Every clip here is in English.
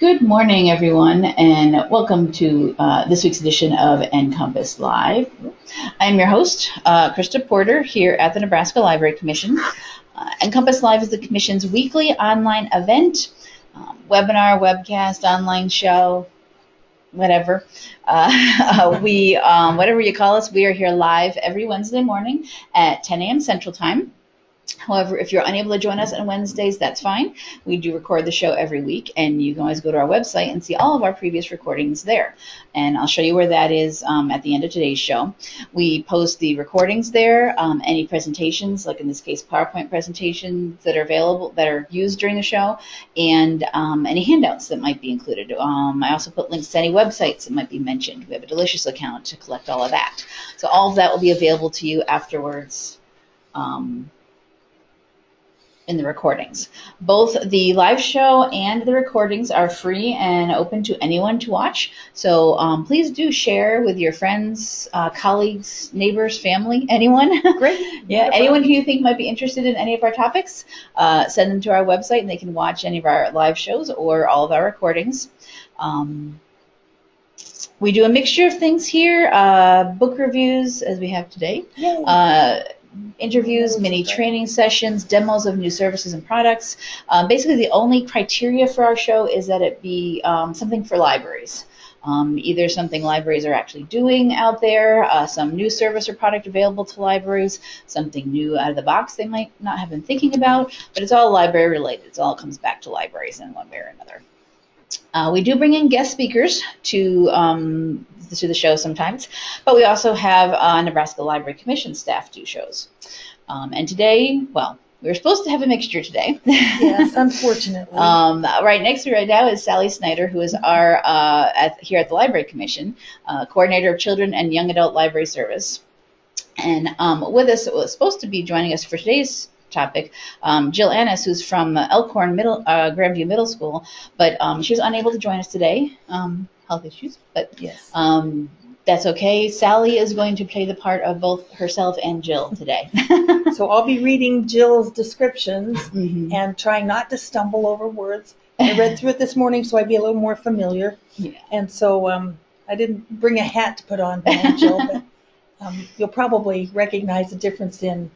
Good morning, everyone, and welcome to uh, this week's edition of NCompass Live. I'm your host, uh, Krista Porter, here at the Nebraska Library Commission. Uh, NCompass Live is the Commission's weekly online event, um, webinar, webcast, online show, whatever. Uh, we, um, whatever you call us, we are here live every Wednesday morning at 10 a.m. Central Time. However, if you're unable to join us on Wednesdays, that's fine. We do record the show every week, and you can always go to our website and see all of our previous recordings there. And I'll show you where that is um, at the end of today's show. We post the recordings there, um, any presentations, like in this case, PowerPoint presentations that are available, that are used during the show, and um, any handouts that might be included. Um, I also put links to any websites that might be mentioned. We have a Delicious account to collect all of that. So all of that will be available to you afterwards. Um, in the recordings. Both the live show and the recordings are free and open to anyone to watch. So um, please do share with your friends, uh, colleagues, neighbors, family, anyone. Great. yeah, anyone who you think might be interested in any of our topics. Uh, send them to our website and they can watch any of our live shows or all of our recordings. Um, we do a mixture of things here, uh, book reviews as we have today. Interviews, mini training sessions, demos of new services and products. Um, basically, the only criteria for our show is that it be um, something for libraries. Um, either something libraries are actually doing out there, uh, some new service or product available to libraries, something new out of the box they might not have been thinking about, but it's all library related. It all comes back to libraries in one way or another. Uh, we do bring in guest speakers to um, to the show sometimes, but we also have uh, Nebraska Library Commission staff do shows. Um, and today, well, we were supposed to have a mixture today. yes, unfortunately. Um, right next to me right now is Sally Snyder, who is our uh, at, here at the Library Commission, uh, coordinator of Children and Young Adult Library Service. And um, with us, it was supposed to be joining us for today's topic, um, Jill Annis, who's from Elkhorn Middle, uh, Grandview Middle School, but um, she was unable to join us today, um, health issues. But yes, um, that's okay. Sally is going to play the part of both herself and Jill today. so I'll be reading Jill's descriptions Mhm. and trying not to stumble over words. I read through it this morning, so I'd be a little more familiar. Yeah. And so um, I didn't bring a hat to put on Jill, but um, you'll probably recognize the difference in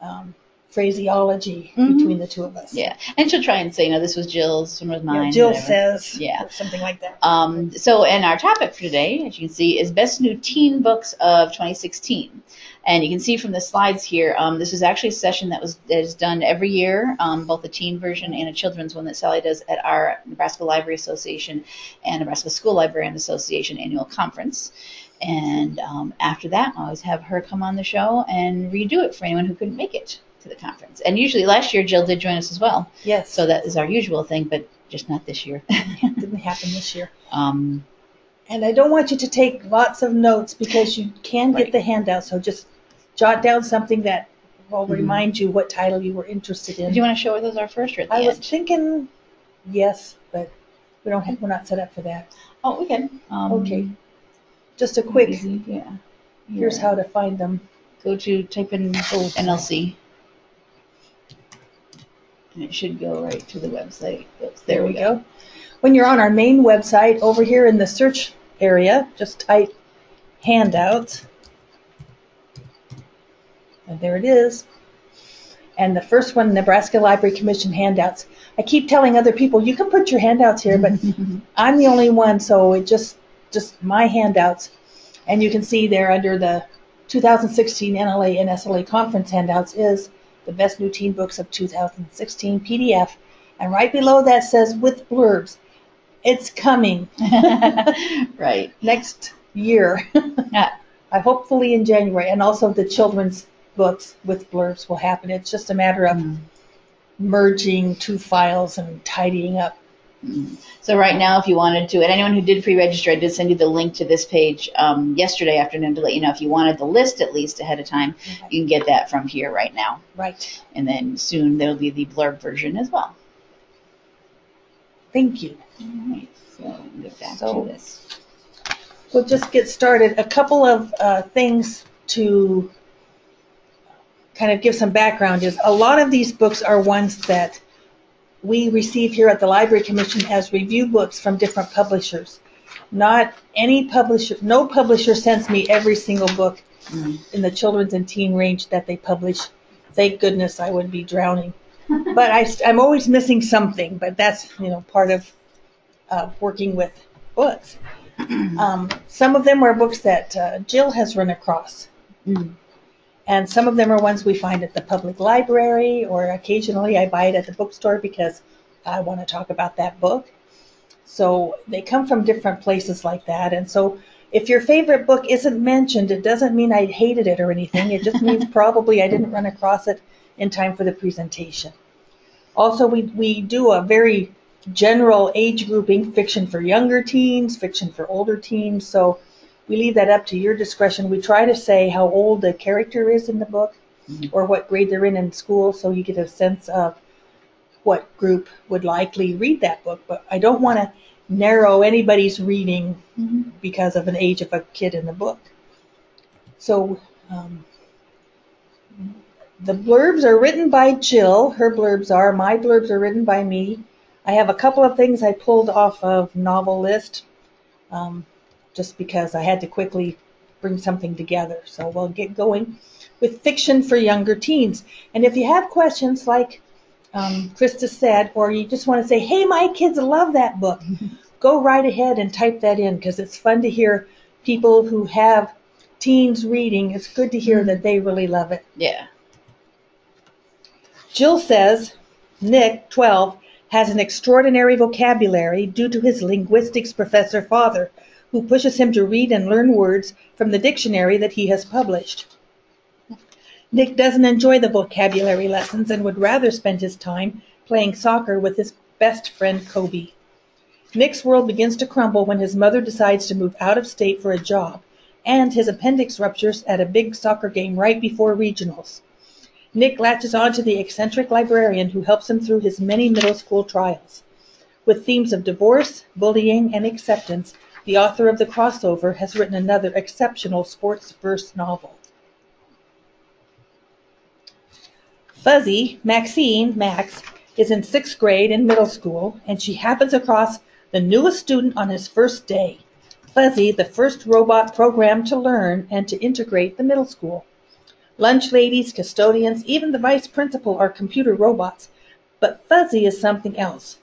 um, phraseology Mhm. between the two of us. Yeah, and she'll try and say, no, this was Jill's, one was Yeah, mine. Jill whatever. says, Yeah. something like that. Um, so, and our topic for today, as you can see, is best new teen books of 2016. And you can see from the slides here, um, this is actually a session that was that is done every year, um, both a teen version and a children's one that Sally does at our Nebraska Library Association and Nebraska School Librarian Association annual conference. And um, after that, I always have her come on the show and redo it for anyone who couldn't make it to the conference. And usually, last year Jill did join us as well, Yes, so that is our usual thing, but just not this year. didn't happen this year. um, And I don't want you to take lots of notes because you can get Right. the handout. So just jot down something that will Mhm. remind you what title you were interested in. Do you want to show what those are first or I was thinking yes, but we don't have, we're not set up for that. Oh, we can. Um, Okay. Just a quick, easy, Yeah. here's Here. how to find them. Go to type in NLC. And it should go right to the website. Oops, There we go. When you're on our main website, over here in the search area, just type handouts. And there it is. And the first one, Nebraska Library Commission handouts. I keep telling other people, you can put your handouts here, but I'm the only one, so it just, just my handouts. And you can see there under the 2016 NLA and SLA conference handouts is the best new teen books of 2016 PDF. And right below that says with blurbs. It's coming right. next year. I hopefully in January. And also the children's books with blurbs will happen. It's just a matter of Mm. merging two files and tidying up. So right now, if you wanted to, and anyone who did pre-register, I did send you the link to this page um, yesterday afternoon to let you know if you wanted the list at least ahead of time, you can get that from here right now. Right. And then soon there'll be the blurb version as well. Thank you. All right, so get back So- to this. We'll just get started. A couple of uh, things to kind of give some background is a lot of these books are ones that we receive here at the Library Commission as review books from different publishers. Not any publisher, no publisher sends me every single book Mm. in the children's and teen range that they publish. Thank goodness I would be drowning. but I, am always missing something, but that's, you know, part of uh, working with books. Um, some of them are books that uh, Jill has run across. Mm. And some of them are ones we find at the public library, or occasionally I buy it at the bookstore because I want to talk about that book. So they come from different places like that. And so if your favorite book isn't mentioned, it doesn't mean I hated it or anything. It just means probably I didn't run across it in time for the presentation. Also, we, we do a very general age grouping fiction for younger teens, fiction for older teens. So we leave that up to your discretion. We try to say how old the character is in the book Mhm. or what grade they're in in school so you get a sense of what group would likely read that book. But I don't want to narrow anybody's reading Mhm. because of an age of a kid in the book. So um, the blurbs are written by Jill. Her blurbs are. My blurbs are written by me. I have a couple of things I pulled off of NoveList um, just because I had to quickly bring something together. So we'll get going with fiction for younger teens. And if you have questions like um, Krista said, or you just want to say, hey, my kids love that book, go right ahead and type that in because it's fun to hear people who have teens reading. It's good to hear that they really love it. Yeah. Jill says Nick, 12, has an extraordinary vocabulary due to his linguistics professor father, who pushes him to read and learn words from the dictionary that he has published. Nick doesn't enjoy the vocabulary lessons and would rather spend his time playing soccer with his best friend Kobe. Nick's world begins to crumble when his mother decides to move out of state for a job, and his appendix ruptures at a big soccer game right before regionals. Nick latches on to the eccentric librarian who helps him through his many middle school trials. With themes of divorce, bullying, and acceptance, the author of The Crossover has written another exceptional sports verse novel. Fuzzy, Maxine, Max, is in sixth grade in middle school, and she happens across the newest student on his first day. Fuzzy, the first robot programmed to learn and to integrate the middle school. Lunch ladies, custodians, even the vice principal are computer robots, but Fuzzy is something else.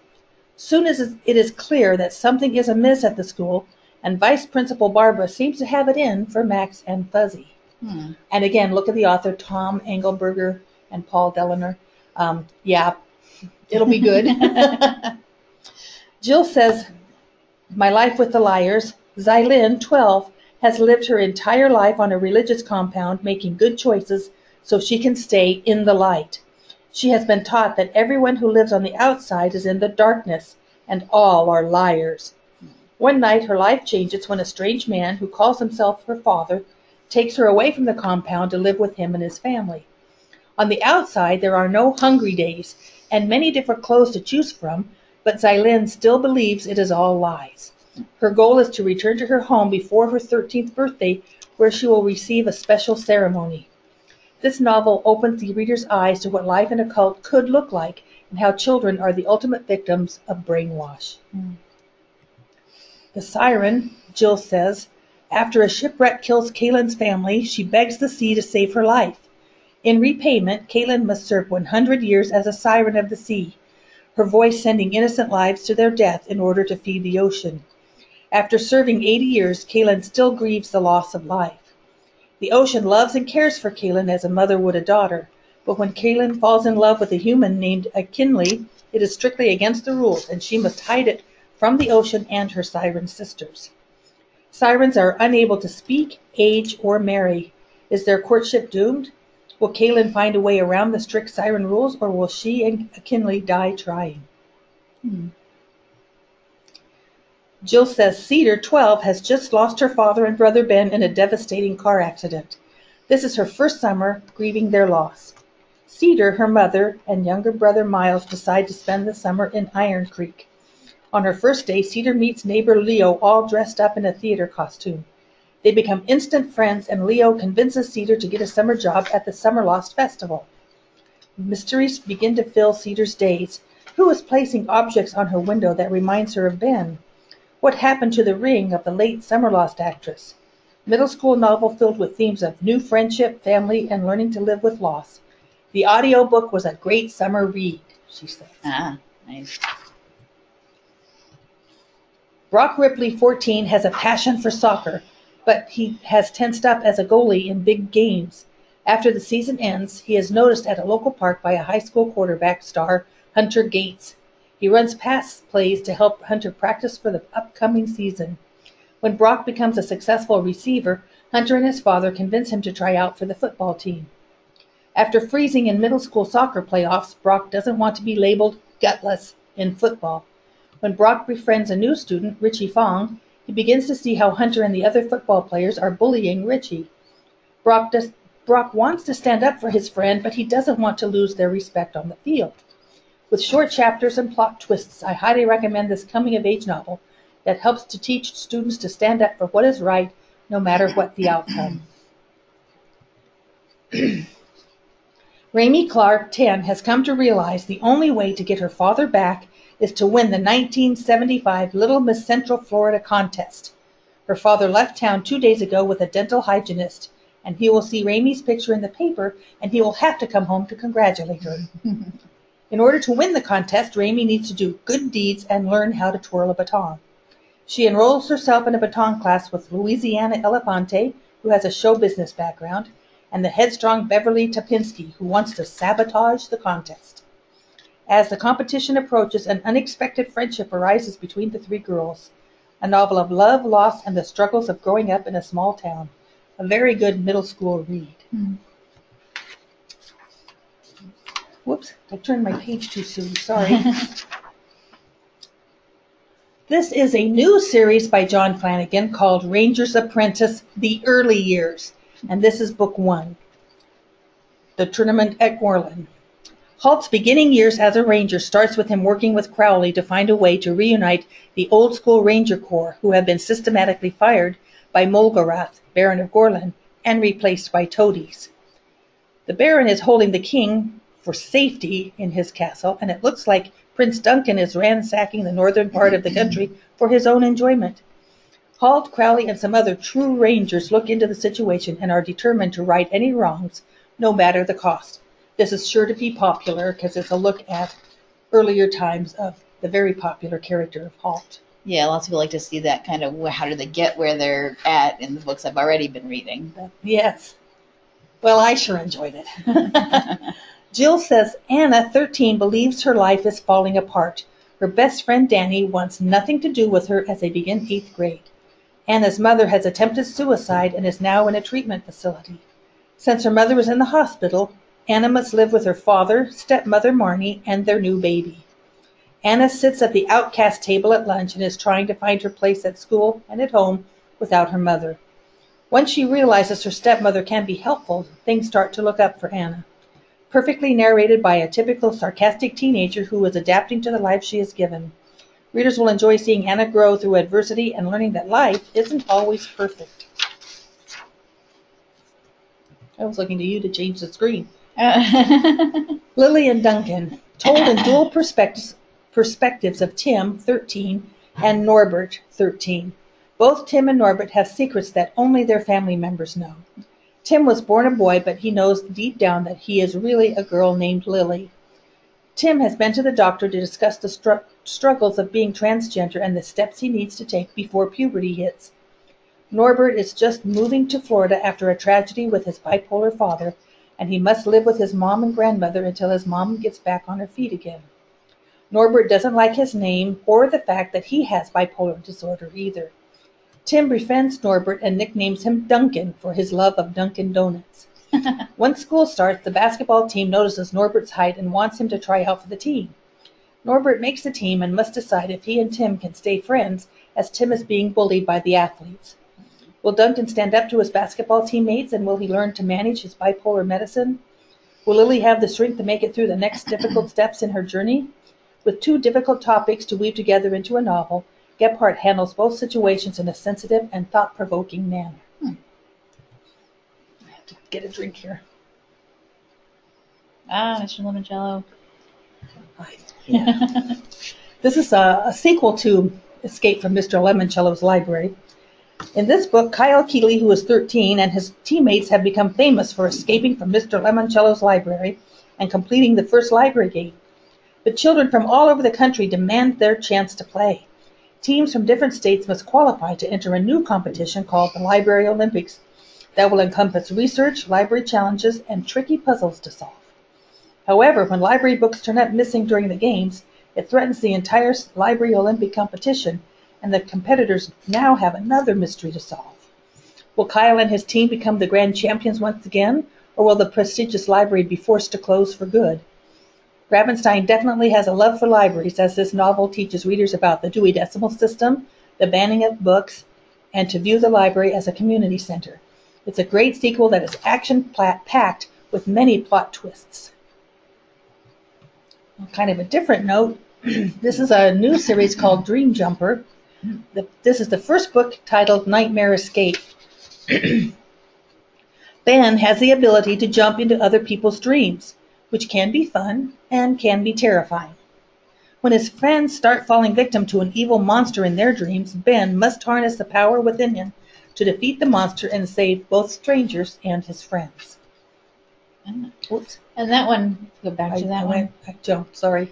Soon as it is clear that something is amiss at the school, and Vice Principal Barbara seems to have it in for Max and Fuzzy. Hmm. And again, look at the author, Tom Angleberger and Paul Dellinger. Um, yeah, it'll be good. Jill says, My life with the liars. Zylynn, 12, has lived her entire life on a religious compound, making good choices so she can stay in the light. She has been taught that everyone who lives on the outside is in the darkness, and all are liars. One night her life changes when a strange man, who calls himself her father, takes her away from the compound to live with him and his family. On the outside, there are no hungry days and many different clothes to choose from, but Zylynn still believes it is all lies. Her goal is to return to her home before her 13th birthday, where she will receive a special ceremony. This novel opens the reader's eyes to what life in a cult could look like and how children are the ultimate victims of brainwash. Hmm. The siren, Jill says, after a shipwreck kills Kahlen's family, she begs the sea to save her life. In repayment, Kahlen must serve 100 years as a siren of the sea, her voice sending innocent lives to their death in order to feed the ocean. After serving 80 years, Kahlen still grieves the loss of life. The ocean loves and cares for Kahlen as a mother would a daughter, but when Kahlen falls in love with a human named Akinli, it is strictly against the rules, and she must hide it from the ocean and her siren sisters. Sirens are unable to speak, age, or marry. Is their courtship doomed? Will Kahlen find a way around the strict siren rules, or will she and Akinli die trying? Hmm. Jill says Cedar, 12, has just lost her father and brother Ben in a devastating car accident. This is her first summer grieving their loss. Cedar, her mother, and younger brother Miles decide to spend the summer in Iron Creek. On her first day, Cedar meets neighbor Leo all dressed up in a theater costume. They become instant friends, and Leo convinces Cedar to get a summer job at the Summerlost Festival. Mysteries begin to fill Cedar's days. Who is placing objects on her window that reminds her of Ben? What happened to the ring of the late Summerlost actress? Middle school novel filled with themes of new friendship, family, and learning to live with loss. The audio book was a great summer read, she says. Ah, nice. Brock Ripley, 14, has a passion for soccer, but he has tensed up as a goalie in big games. After the season ends, he is noticed at a local park by a high school quarterback star, Hunter Gates. He runs pass plays to help Hunter practice for the upcoming season. When Brock becomes a successful receiver, Hunter and his father convince him to try out for the football team. After freezing in middle school soccer playoffs, Brock doesn't want to be labeled gutless in football. When Brock befriends a new student, Richie Fong, he begins to see how Hunter and the other football players are bullying Richie. Brock, does, Brock wants to stand up for his friend, but he doesn't want to lose their respect on the field. With short chapters and plot twists, I highly recommend this coming of age novel that helps to teach students to stand up for what is right, no matter what the outcome. Raymie Clarke, 10, has come to realize the only way to get her father back is to win the 1975 Little Miss Central Florida contest. Her father left town two days ago with a dental hygienist, and he will see Raymie's picture in the paper, and he will have to come home to congratulate her. in order to win the contest, Raymie needs to do good deeds and learn how to twirl a baton. She enrolls herself in a baton class with Louisiana Elefante, who has a show business background, and the headstrong Beverly Tapinski, who wants to sabotage the contest. As the competition approaches, an unexpected friendship arises between the three girls. A novel of love, loss, and the struggles of growing up in a small town. A very good middle school read. Hmm. Whoops, I turned my page too soon. Sorry. this is a new series by John Flanagan called Ranger's Apprentice The Early Years and this is book one The Tournament at Gorlan. Halt's beginning years as a ranger starts with him working with Crowley to find a way to reunite the old school ranger corps who have been systematically fired by Morgarath, Baron of Gorlan, and replaced by toadies. The Baron is holding the king for safety in his castle, and it looks like Prince Duncan is ransacking the northern part of the country for his own enjoyment. Halt, Crowley, and some other true rangers look into the situation and are determined to right any wrongs, no matter the cost. This is sure to be popular because it's a look at earlier times of the very popular character of Halt. Yeah, lots of people like to see that kind of how do they get where they're at in the books I've already been reading. Yes. Well, I sure enjoyed it. Jill says Anna, 13, believes her life is falling apart. Her best friend Danny wants nothing to do with her as they begin eighth grade. Anna's mother has attempted suicide and is now in a treatment facility. Since her mother is in the hospital, Anna must live with her father, stepmother Marnie, and their new baby. Anna sits at the outcast table at lunch and is trying to find her place at school and at home without her mother. Once she realizes her stepmother can be helpful, things start to look up for Anna. Perfectly narrated by a typical sarcastic teenager who is adapting to the life she is given. Readers will enjoy seeing Anna grow through adversity and learning that life isn't always perfect. I was looking to you to change the screen. Lily and Dunkin, told in dual perspectives, perspectives of Tim, 13, and Norbert, 13. Both Tim and Norbert have secrets that only their family members know. Tim was born a boy, but he knows deep down that he is really a girl named Lily. Tim has been to the doctor to discuss the str- struggles of being transgender and the steps he needs to take before puberty hits. Norbert is just moving to Florida after a tragedy with his bipolar father, and he must live with his mom and grandmother until his mom gets back on her feet again. Norbert doesn't like his name or the fact that he has bipolar disorder either. Tim befriends Norbert and nicknames him Dunkin for his love of Dunkin' Donuts. Once school starts, the basketball team notices Norbert's height and wants him to try out for the team. Norbert makes the team and must decide if he and Tim can stay friends as Tim is being bullied by the athletes. Will Dunkin stand up to his basketball teammates and will he learn to manage his bipolar medicine? Will Lily have the strength to make it through the next difficult steps in her journey? With two difficult topics to weave together into a novel, Gephart handles both situations in a sensitive and thought provoking manner Hmm. I have to get a drink here. Ah, Mr. Lemoncello. Yeah. This is a, a sequel to Escape from Mr. Lemoncello's Library. In this book, Kyle Keeley, who is 13, and his teammates have become famous for escaping from Mr. Lemoncello's library and completing the first library game. But children from all over the country demand their chance to play. Teams from different states must qualify to enter a new competition called the Library Olympics that will encompass research, library challenges, and tricky puzzles to solve. However, when library books turn up missing during the games, it threatens the entire Library Olympic competition, and the competitors now have another mystery to solve. Will Kyle and his team become the grand champions once again, or will the prestigious library be forced to close for good? Grabenstein definitely has a love for libraries, as this novel teaches readers about the Dewey Decimal System, the banning of books, and to view the library as a community center. It's a great sequel that is action-packed with many plot twists. On kind of a different note, this is a new series called Dream Jumper. The, this is the first book titled Nightmare Escape. ben has the ability to jump into other people's dreams, which can be fun and can be terrifying. When his friends start falling victim to an evil monster in their dreams, Ben must harness the power within him to defeat the monster and save both strangers and his friends. And, Oops. And that one, go back to I, that I one. I jumped, sorry.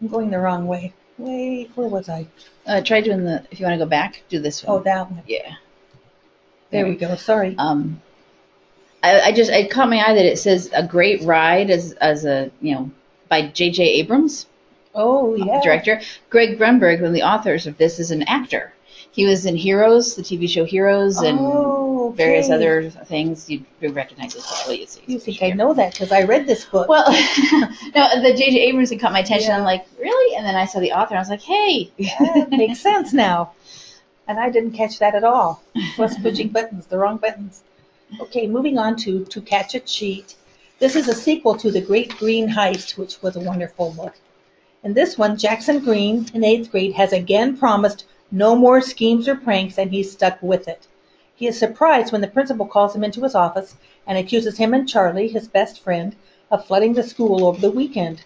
I'm going the wrong way. Wait, where was I? Uh, try doing the, if you want to go back, do this Oh, one. that one. yeah. There we go, sorry. Um, I, I just, it caught my eye that it says a great ride as, as a, you know, by J.J. Abrams, Oh, yeah. director. Greg Grunberg, one of the authors of this, is an actor. He was in Heroes, the TV show Heroes, oh, and Oh, various other things. You'd recognize this probably. You think I know that because I read this book. Well, no, the J.J. Abrams had caught my attention. Yeah. I'm like, really? And then I saw the author. I was like, hey. yeah, it makes sense now. And I didn't catch that at all. Was pushing buttons, the wrong buttons. Okay, moving on to To Catch a Cheat. This is a sequel to The Great Greene Heist, which was a wonderful book. In this one, Jackson Greene, in eighth grade, has again promised no more schemes or pranks, and he's stuck with it. He is surprised when the principal calls him into his office and accuses him and Charlie, his best friend, of flooding the school over the weekend.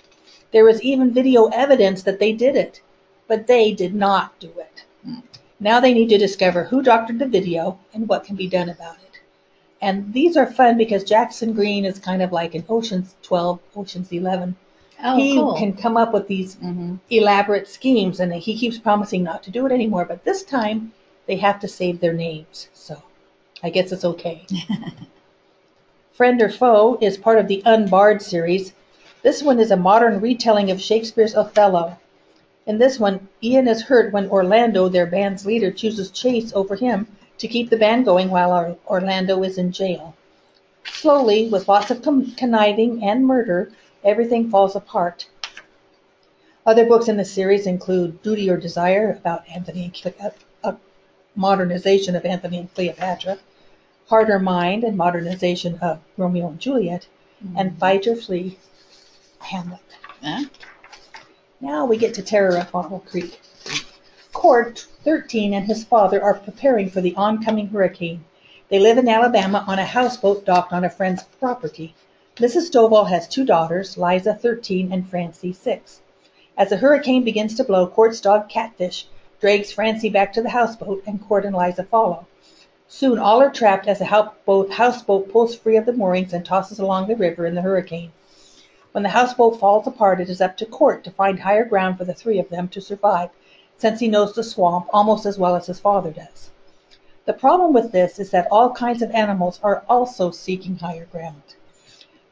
There is even video evidence that they did it, but they did not do it. Hmm. Now they need to discover who doctored the video and what can be done about it. And these are fun because Jackson Greene is kind of like an Ocean's 12, Ocean's 11. Oh, he cool. can come up with these hmm elaborate schemes and he keeps promising not to do it anymore, but this time they have to save their names. So I guess it's okay. Friend or Foe is part of the Unbarred series. This one is a modern retelling of Shakespeare's Othello. In this one, Ian is hurt when Orlando, their band's leader, chooses Chase over him to keep the band going while Or- Orlando is in jail. Slowly, with lots of con- conniving and murder, everything falls apart. Other books in the series include Duty or Desire about Antony and Cle- a, uh, a modernization of Antony and Cleopatra, Harder Mind and modernization of Romeo and Juliet, hmm. and Fight or Flee, Hamlet. Huh? Now we get to Terror at Bottle Creek. Cord, 13, and his father are preparing for the oncoming hurricane. They live in Alabama on a houseboat docked on a friend's property. Mrs. Stovall has two daughters, Liza, 13, and Francie, 6. As the hurricane begins to blow, Cord's dog Catfish drags Francie back to the houseboat, and Cord and Liza follow. Soon all are trapped as the houseboat pulls free of the moorings and tosses along the river in the hurricane. When the houseboat falls apart, it is up to Cord to find higher ground for the three of them to survive, since he knows the swamp almost as well as his father does. The problem with this is that all kinds of animals are also seeking higher ground.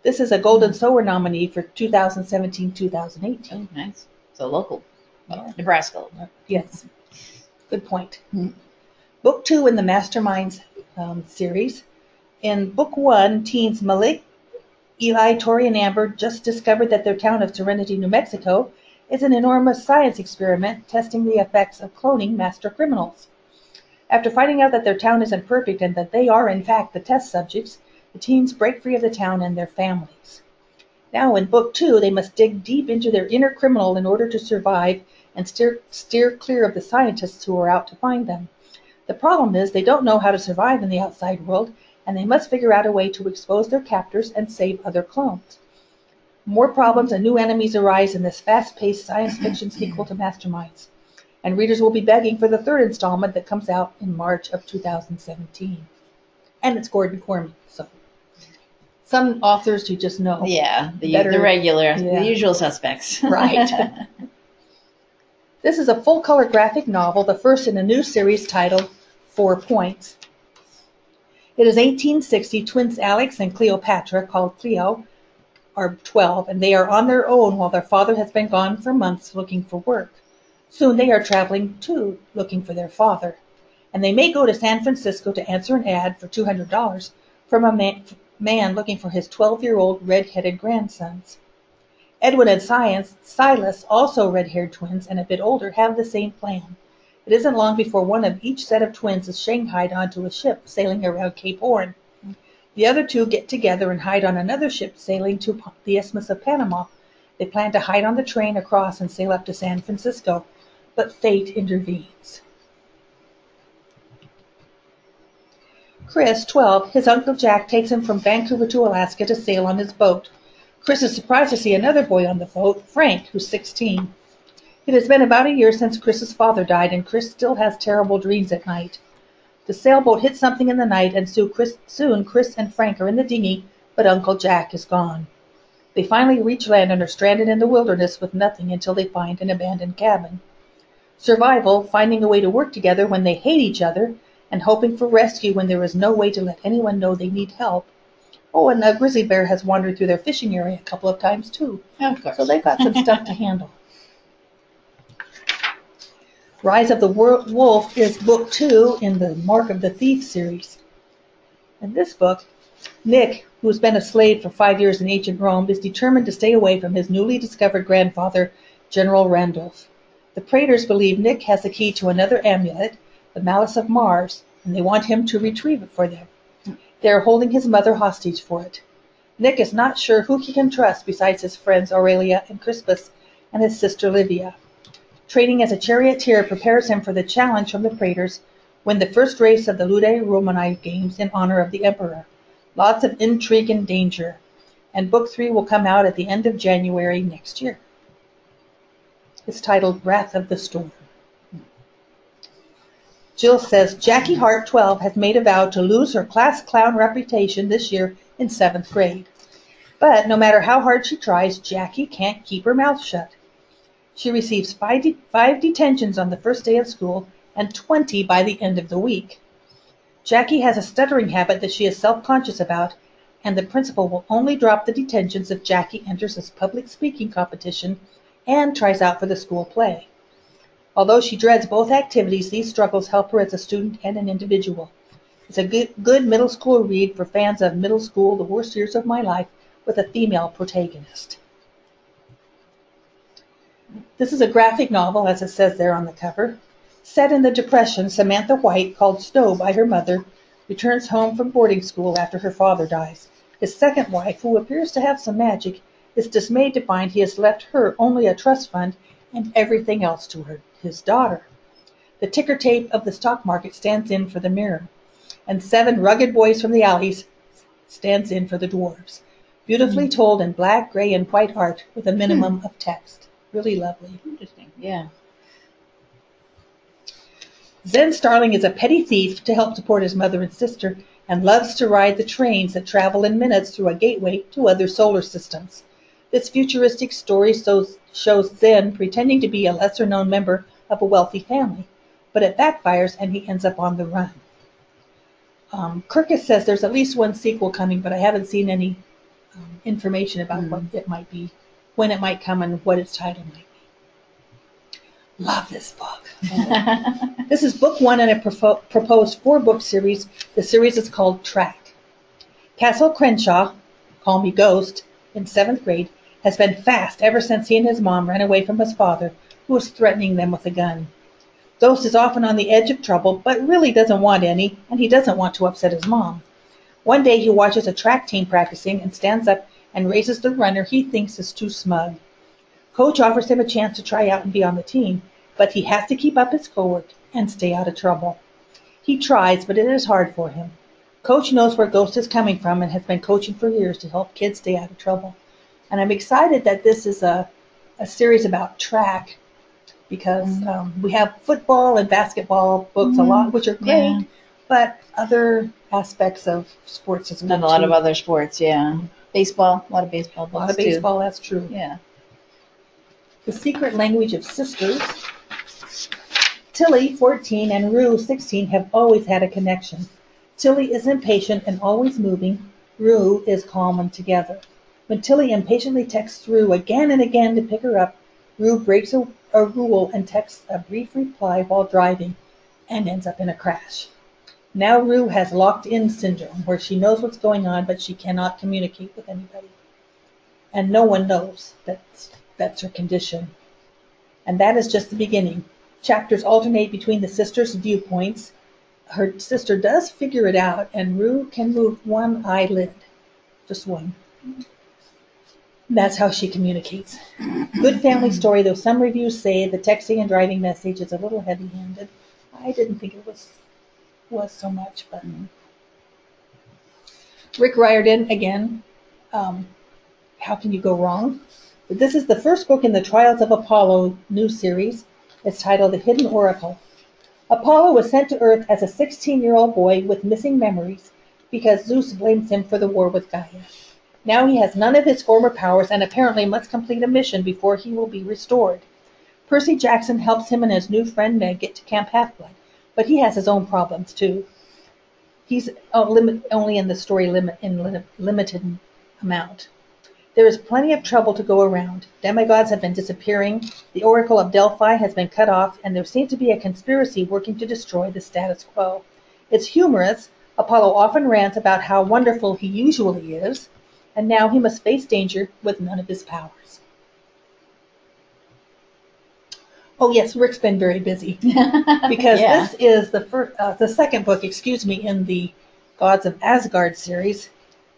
This is a Golden Sower nominee for 2017-2018. Oh, nice. So local. Yeah. Nebraska. Yes, good point. Hmm. Book two in the Masterminds um, series. In book one, teens Malik, Eli, Tori, and Amber just discovered that their town of Serenity, New Mexico, is an enormous science experiment testing the effects of cloning master criminals. After finding out that their town isn't perfect and that they are, in fact, the test subjects, the teens break free of the town and their families. Now, in book two, they must dig deep into their inner criminal in order to survive and steer, steer clear of the scientists who are out to find them. The problem is they don't know how to survive in the outside world, and they must figure out a way to expose their captors and save other clones. More problems and new enemies arise in this fast-paced science fiction sequel to Masterminds. And readers will be begging for the third installment that comes out in March of 2017. And it's Gordon Korman, so some authors who just know. Yeah, the, Better- the regular, yeah. the usual suspects. Right. This is a full color graphic novel, the first in a new series titled Four Points. It is 1860. Twins Alex and Cleopatra, called Cleo, are 12, and they are on their own while their father has been gone for months looking for work. Soon they are traveling too, looking for their father. And they may go to San Francisco to answer an ad for $200 from a man, man looking for his 12 year old red headed grandsons. Edwin and Science, Silas, also red-haired twins and a bit older, have the same plan. It isn't long before one of each set of twins is shanghaied onto a ship sailing around Cape Horn. The other two get together and hide on another ship sailing to the Isthmus of Panama. They plan to hide on the train across and sail up to San Francisco, but fate intervenes. Chris, 12, his uncle Jack takes him from Vancouver to Alaska to sail on his boat. Chris is surprised to see another boy on the boat, Frank, who's 16. It has been about a year since Chris's father died, and Chris still has terrible dreams at night. The sailboat hits something in the night, and soon Chris, soon Chris and Frank are in the dinghy, but Uncle Jack is gone. They finally reach land and are stranded in the wilderness with nothing until they find an abandoned cabin. Survival, finding a way to work together when they hate each other, and hoping for rescue when there is no way to let anyone know they need help. Oh, and a grizzly bear has wandered through their fishing area a couple of times too. of course. So they've got some stuff to handle. Rise of the Wolf is book two in the Mark of the Thief series. In this book, Nick, who's been a slave for five years in ancient Rome, is determined to stay away from his newly discovered grandfather, General Randolph. The Praetors believe Nick has the key to another amulet, the Malice of Mars, and they want him to retrieve it for them. They are holding his mother hostage for it. Nick is not sure who he can trust besides his friends Aurelia and Crispus and his sister Livia. Training as a charioteer prepares him for the challenge from the Praetors when the first race of the Ludi Romani Games in honor of the Emperor. Lots of intrigue and danger. And book three will come out at the end of January next year. It's titled Wrath of the Storm. Jill says Jackie Hart, 12, has made a vow to lose her class clown reputation this year in seventh grade. But no matter how hard she tries, Jackie can't keep her mouth shut. She receives five, de- five detentions on the first day of school and 20 by the end of the week. Jackie has a stuttering habit that she is self-conscious about, and the principal will only drop the detentions if Jackie enters a public speaking competition and tries out for the school play. Although she dreads both activities, these struggles help her as a student and an individual. It's a good, good middle school read for fans of middle school, the worst years of my life, with a female protagonist. This is a graphic novel, as it says there on the cover. Set in the Depression, Samantha White, called Snow by her mother, returns home from boarding school after her father dies. His second wife, who appears to have some magic, is dismayed to find he has left her only a trust fund and everything else to her, his daughter. The ticker tape of the stock market stands in for the mirror, and seven rugged boys from the alleys stands in for the dwarves. Beautifully hmm. told in black, gray, and white art with a minimum hmm. of text. Really lovely. Interesting. Yeah. Zen Starling is a petty thief to help support his mother and sister and loves to ride the trains that travel in minutes through a gateway to other solar systems. This futuristic story shows, shows Zen pretending to be a lesser known member of a wealthy family, but it backfires and he ends up on the run. Um, Kirkus says there's at least one sequel coming, but I haven't seen any um, information about what it might be, when it might come, and what its title might be. Love this book. This is book one in a profo- proposed four book series. The series is called Track. Castle Crenshaw, Call Me Ghost, in seventh grade, has been fast ever since he and his mom ran away from his father, who was threatening them with a gun. Ghost is often on the edge of trouble, but really doesn't want any, and he doesn't want to upset his mom. One day he watches a track team practicing and stands up and raises the runner he thinks is too smug. Coach offers him a chance to try out and be on the team, but he has to keep up his schoolwork and stay out of trouble. He tries, but it is hard for him. Coach knows where Ghost is coming from and has been coaching for years to help kids stay out of trouble. And I'm excited that this is a, a series about track because Mhm. um, we have football and basketball books a lot, which are great, Yeah. but other aspects of sports as well. Done a lot too. of other sports, yeah. Baseball, a lot of baseball books a lot of baseball. That's true. Yeah. The Secret Language of Sisters. Tilly, 14, and Rue, 16, have always had a connection. Tilly is impatient and always moving. Rue is calm and together. When Tilly impatiently texts Rue again and again to pick her up, Rue breaks a, a rule and texts a brief reply while driving and ends up in a crash. Now Rue has locked in syndrome, where she knows what's going on, but she cannot communicate with anybody. And no one knows that's, that's her condition. And that is just the beginning. Chapters alternate between the sisters' viewpoints. Her sister does figure it out, and Rue can move one eyelid. Just one. That's how she communicates. Good family story, though some reviews say the texting and driving message is a little heavy handed. I didn't think it was was so much, but Rick Riordan again. Um, how can you go wrong? This is the first book in the Trials of Apollo new series. It's titled The Hidden Oracle. Apollo was sent to Earth as a 16 year old boy with missing memories because Zeus blames him for the war with Gaia. Now he has none of his former powers and apparently must complete a mission before he will be restored. Percy Jackson helps him and his new friend Meg get to Camp Half Blood, but he has his own problems too. He's only in the story limit, in li- limited amount. There is plenty of trouble to go around. Demigods have been disappearing, the Oracle of Delphi has been cut off, and there seems to be a conspiracy working to destroy the status quo. It's humorous. Apollo often rants about how wonderful he usually is, and now he must face danger with none of his powers. Oh yes, Rick's been very busy because yeah. this is the first, uh, the second book, excuse me, in the Gods of Asgard series.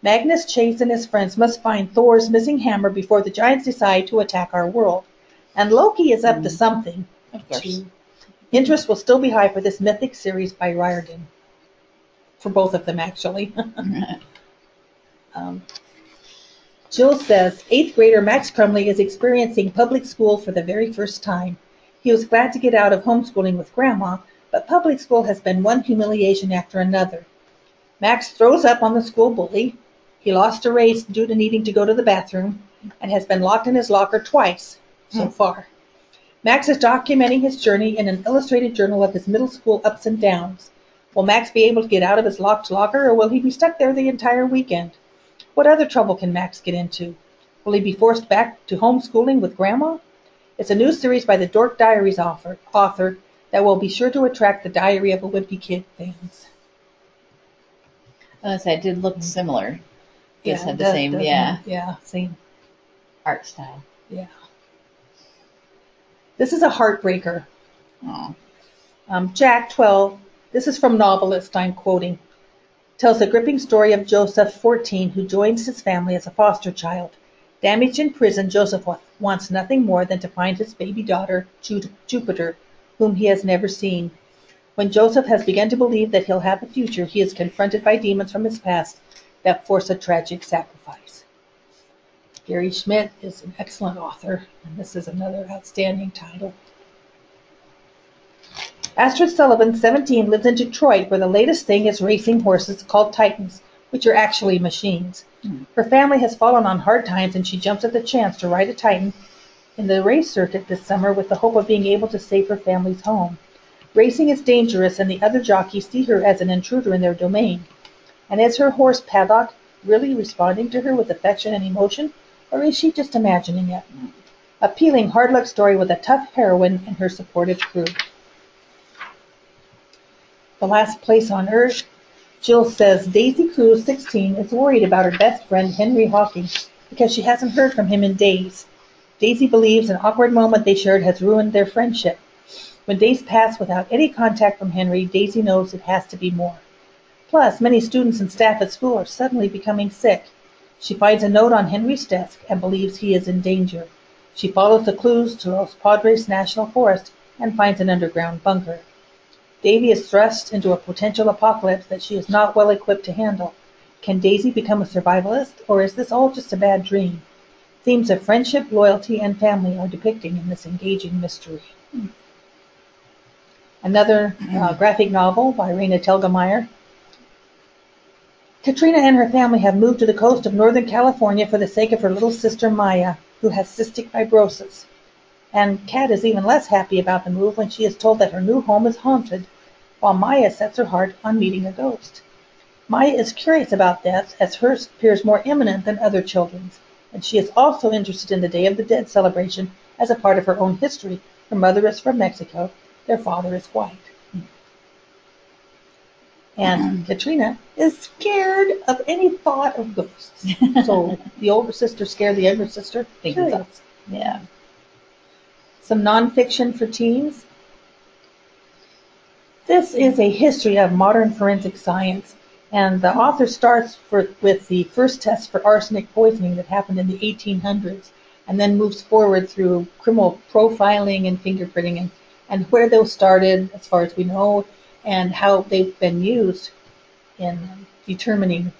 Magnus, Chase, and his friends must find Thor's missing hammer before the giants decide to attack our world. And Loki is up to Mm. something. of course. too. Interest will still be high for this mythic series by Riordan. For both of them, actually. Um, Jill says, eighth grader Max Crumbly is experiencing public school for the very first time. He was glad to get out of homeschooling with grandma, but public school has been one humiliation after another. Max throws up on the school bully. He lost a race due to needing to go to the bathroom and has been locked in his locker twice so Hmm. far. Max is documenting his journey in an illustrated journal of his middle school ups and downs. Will Max be able to get out of his locked locker or will he be stuck there the entire weekend? What other trouble can Max get into? Will he be forced back to homeschooling with Grandma? It's a new series by the Dork Diaries author, author that will be sure to attract the Diary of a Wimpy Kid fans. Uh, so it did look similar. Just had the does- same, yeah. Yeah, same. art style. Yeah. This is a heartbreaker. Oh. Um, Jack, 12, this is from Novelist, I'm quoting, tells the gripping story of Joseph, 14, who joins his family as a foster child. Damaged in prison, Joseph wants nothing more than to find his baby daughter, Jupiter, whom he has never seen. When Joseph has begun to believe that he'll have a future, he is confronted by demons from his past that force a tragic sacrifice. Gary Schmidt is an excellent author, and this is another outstanding title. Astrid Sullivan, 17, lives in Detroit where the latest thing is racing horses called Titans, which are actually machines. Hmm. Her family has fallen on hard times and she jumps at the chance to ride a Titan in the race circuit this summer with the hope of being able to save her family's home. Racing is dangerous and the other jockeys see her as an intruder in their domain. And is her horse Paddock really responding to her with affection and emotion, or is she just imagining it? Appealing hard luck story with a tough heroine and her supportive crew. The last place on earth, Jill says Daisy Cruz, 16, is worried about her best friend Henry Hawking because she hasn't heard from him in days. Daisy believes an awkward moment they shared has ruined their friendship. When days pass without any contact from Henry, Daisy knows it has to be more. Plus, many students and staff at school are suddenly becoming sick. She finds a note on Henry's desk and believes he is in danger. She follows the clues to Los Padres National Forest and finds an underground bunker. Davy is thrust into a potential apocalypse that she is not well equipped to handle. Can Daisy become a survivalist, or is this all just a bad dream? Themes of friendship, loyalty, and family are depicting in this engaging mystery. Another uh, graphic novel by Raina Telgemeier. Catrina and her family have moved to the coast of Northern California for the sake of her little sister Maya, who has cystic fibrosis. And Cat is even less happy about the move when she is told that her new home is haunted, while Maya sets her heart on meeting a ghost. Maya is curious about death as hers appears more imminent than other children's, and she is also interested in the Day of the Dead celebration as a part of her own history. Her mother is from Mexico, their father is white. And Catrina is scared of any thought of ghosts. So the older sister scared the younger sister. Yeah. Some nonfiction for teens. This is a history of modern forensic science, and the author starts for, with the first test for arsenic poisoning that happened in the 1800s, and then moves forward through criminal profiling and fingerprinting and, and where those started, as far as we know, and how they've been used in determining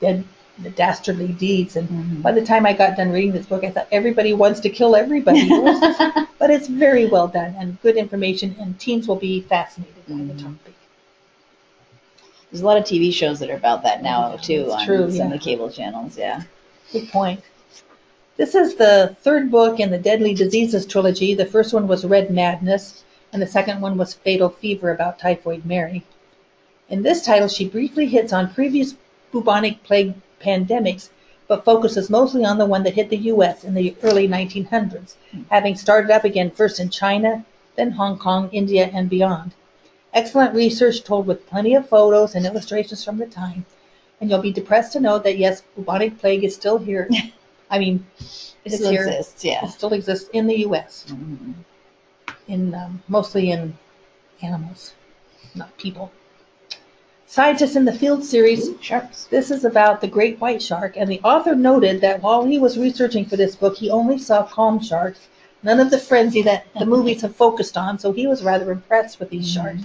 dead, the dastardly deeds. And Mhm. by the time I got done reading this book, I thought everybody wants to kill everybody. but it's very well done and good information, and teens will be fascinated by the Mhm. topic. There's a lot of TV shows that are about that now too on true, some yeah. of the cable channels. Yeah. Good point. This is the third book in the Deadly Diseases trilogy. The first one was Red Madness, and the second one was Fatal Fever about Typhoid Mary. In this title, she briefly hits on previous bubonic plague pandemics, but focuses mostly on the one that hit the U.S. in the early 1900s, having started up again first in China, then Hong Kong, India, and beyond. Excellent research told with plenty of photos and illustrations from the time, and you'll be depressed to know that yes, bubonic plague is still here. I mean, It still here. exists. Yeah. It still exists in the U.S. Mhm. in um, mostly in animals, not people. Scientists in the Field series. Sharks. This is about the great white shark, and the author noted that while he was researching for this book, he only saw calm sharks, none of the frenzy that the movies have focused on. So he was rather impressed with these Mhm. sharks.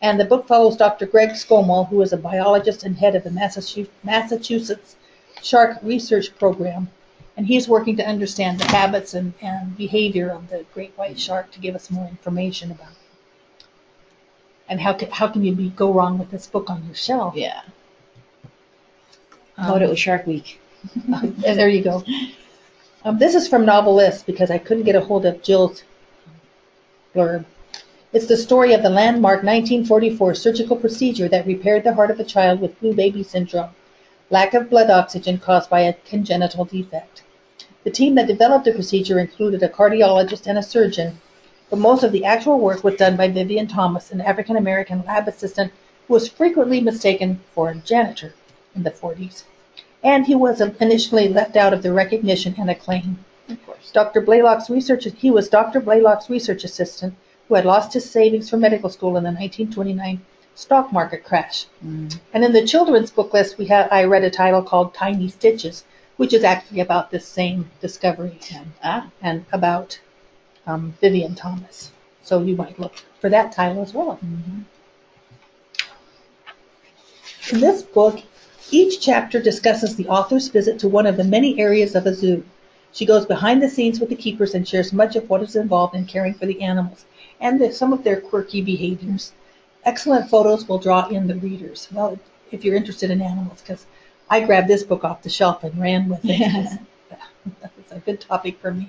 And the book follows Dr. Greg Skomal, who is a biologist and head of the Massachusetts Shark Research Program. And he's working to understand the habits and, and behavior of the great white shark to give us more information about it. And how can, how can you be, go wrong with this book on your shelf? Yeah. Um, Thought it was Shark Week. there you go. Um, this is from NoveList because I couldn't get a hold of Jill's blurb. It's the story of the landmark 1944 surgical procedure that repaired the heart of a child with blue baby syndrome, lack of blood oxygen caused by a congenital defect. The team that developed the procedure included a cardiologist and a surgeon, but most of the actual work was done by Vivien Thomas, an African American lab assistant who was frequently mistaken for a janitor in the 40s and he was initially left out of the recognition and acclaim. Of course. Dr. Blalock's research, he was Dr. Blalock's research assistant who had lost his savings for medical school in the 1929 stock market crash. Mm. And in the children's book list, we had I read a title called Tiny Stitches, which is actually about this same discovery and, Ah. and about um, Vivien Thomas. So you might look for that title as well. Mhm. In this book, each chapter discusses the author's visit to one of the many areas of a zoo. She goes behind the scenes with the keepers and shares much of what is involved in caring for the animals and the, some of their quirky behaviors. Excellent photos will draw in the readers. Well, if you're interested in animals, because I grabbed this book off the shelf and ran with it. Yeah. It's a good topic for me.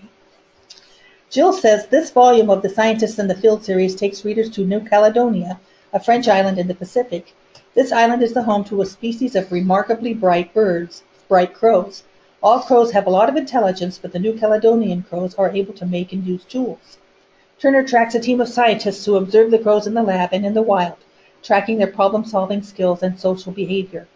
Jill says this volume of the Scientists in the Field series takes readers to New Caledonia, a French island in the Pacific. This island is the home to a species of remarkably bright birds, bright crows. All crows have a lot of intelligence, but the New Caledonian crows are able to make and use tools. Turner tracks a team of scientists who observe the crows in the lab and in the wild, tracking their problem-solving skills and social behavior.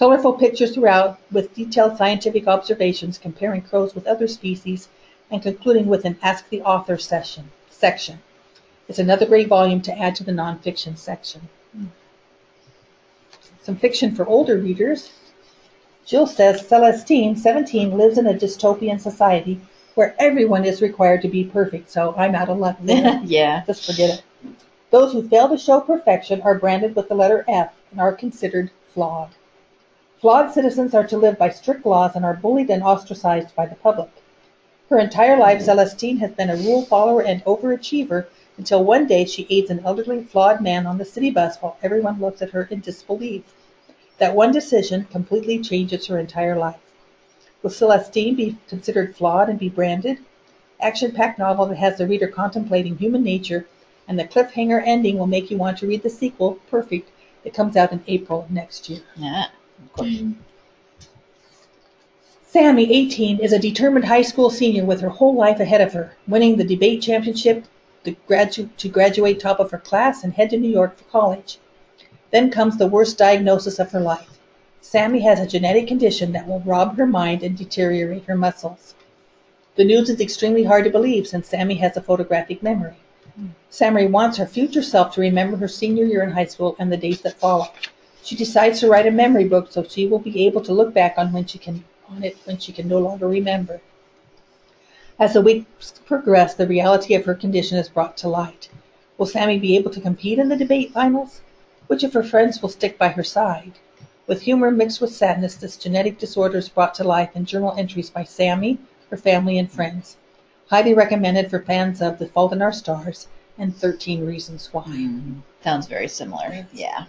Colorful pictures throughout, with detailed scientific observations comparing crows with other species, and concluding with an Ask the Author session, section. It's another great volume to add to the nonfiction section. Some fiction for older readers. Jill says Celestine, 17, lives in a dystopian society where everyone is required to be perfect, so I'm out of luck yeah. Just forget it. Those who fail to show perfection are branded with the letter F and are considered flawed. Flawed citizens are to live by strict laws and are bullied and ostracized by the public. Her entire life, Celestine has been a rule follower and overachiever until one day she aids an elderly, flawed man on the city bus while everyone looks at her in disbelief. That one decision completely changes her entire life. Will Celestine be considered flawed and be branded? Action-packed novel that has the reader contemplating human nature, and the cliffhanger ending will make you want to read the sequel, Perfect, that comes out in April next year. Yeah, of course. Hmm. Sammy, 18, is a determined high school senior with her whole life ahead of her, winning the debate championship to, gradu- to graduate top of her class and head to New York for college. Then comes the worst diagnosis of her life. Sammy has a genetic condition that will rob her mind and deteriorate her muscles. The news is extremely hard to believe since Sammy has a photographic memory. Sammy wants her future self to remember her senior year in high school and the days that follow. She decides to write a memory book so she will be able to look back on when she can on it when she can no longer remember. As the weeks progress, the reality of her condition is brought to light. Will Sammy be able to compete in the debate finals? Which of her friends will stick by her side? With humor mixed with sadness, this genetic disorder is brought to life in journal entries by Sammy, her family, and friends. Highly recommended for fans of The Fault in Our Stars and 13 Reasons Why. Mhm. Sounds very similar. Yeah.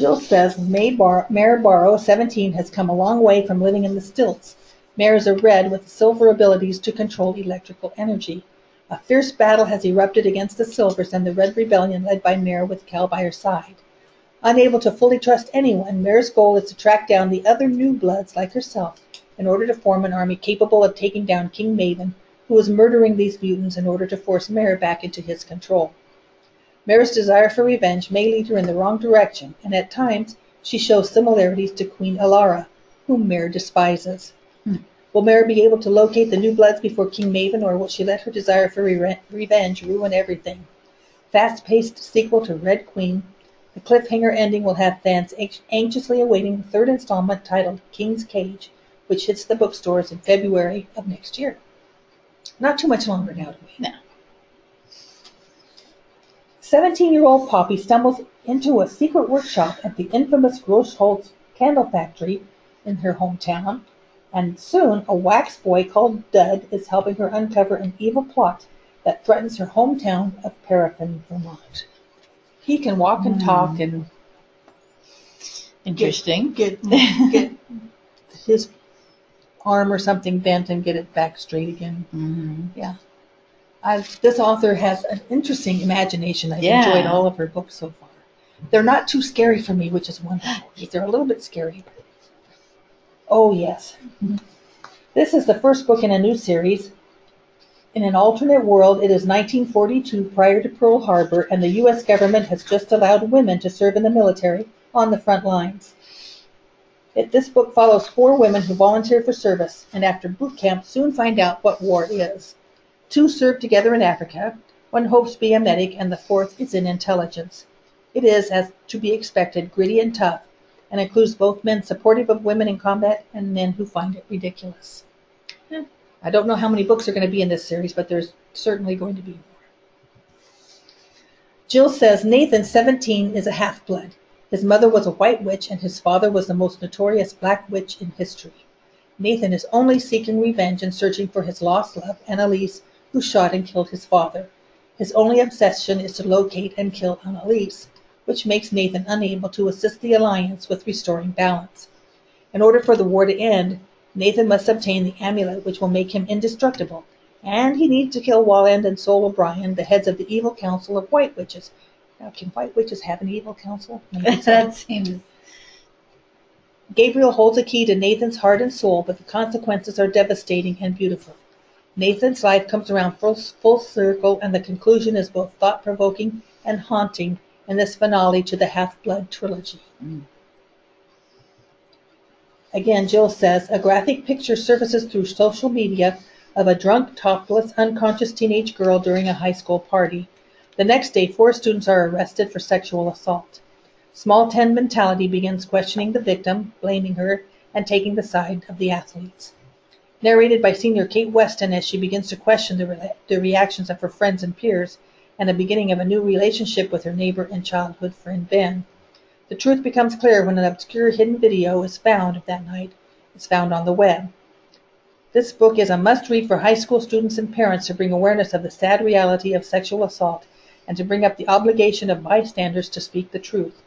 Jill says May Bar- Mare Barrow, 17, has come a long way from living in the stilts. Mare is a red with silver abilities to control electrical energy. A fierce battle has erupted against the Silvers and the Red Rebellion led by Mare with Cal by her side. Unable to fully trust anyone, Mare's goal is to track down the other new bloods like herself in order to form an army capable of taking down King Maven, who is murdering these mutants in order to force Mare back into his control. Mare's desire for revenge may lead her in the wrong direction, and at times she shows similarities to Queen Elara, whom Mare despises. Hmm. Will Mare be able to locate the new bloods before King Maven, or will she let her desire for re- revenge ruin everything? Fast-paced sequel to Red Queen, the cliffhanger ending will have fans anxiously awaiting the third installment titled King's Cage, which hits the bookstores in February of next year. Not too much longer now to wait. No. 17 year old Poppy stumbles into a secret workshop at the infamous Grossholz candle factory in her hometown, and soon a wax boy called Dud is helping her uncover an evil plot that threatens her hometown of Paraffin, Vermont. He can walk and talk and Interesting. get get his arm or something bent and get it back straight again. hmm this author has an interesting imagination. I've Yeah. enjoyed all of her books so far. They're not too scary for me, which is wonderful. They're a little bit scary. Oh, yes. Mm-hmm. This is the first book in a new series. In an alternate world, it is 1942 prior to Pearl Harbor, and the U.S. government has just allowed women to serve in the military on the front lines. It, this book follows four women who volunteer for service, and after boot camp soon find out what war is. Two serve together in Africa, one hopes to be a medic, and the fourth is in intelligence. It is, as to be expected, gritty and tough, and includes both men supportive of women in combat and men who find it ridiculous. Hmm. I don't know how many books are going to be in this series, but there's certainly going to be more. Jill says Nathan, 17, is a half-blood. His mother was a white witch, and his father was the most notorious black witch in history. Nathan is only seeking revenge and searching for his lost love, Annalise, who shot and killed his father. His only obsession is to locate and kill Annalise, which makes Nathan unable to assist the Alliance with restoring balance. In order for the war to end, Nathan must obtain the amulet which will make him indestructible, and he needs to kill Wallend and Soul O'Brien, the heads of the evil council of white witches. Now, can white witches have an evil council? That seems. Gabriel holds a key to Nathan's heart and soul, but the consequences are devastating and beautiful. Nathan's life comes around full, full circle, and the conclusion is both thought provoking and haunting in this finale to the Half Blood trilogy. Mm. Again, Jill says a graphic picture surfaces through social media of a drunk, topless, unconscious teenage girl during a high school party. The next day, four students are arrested for sexual assault. Small 10 mentality begins questioning the victim, blaming her, and taking the side of the athletes. Narrated by senior Kate Weston as she begins to question the, re- the reactions of her friends and peers and the beginning of a new relationship with her neighbor and childhood friend Ben. The truth becomes clear when an obscure hidden video is found of that night. It's found on the web. This book is a must read for high school students and parents to bring awareness of the sad reality of sexual assault and to bring up the obligation of bystanders to speak the truth.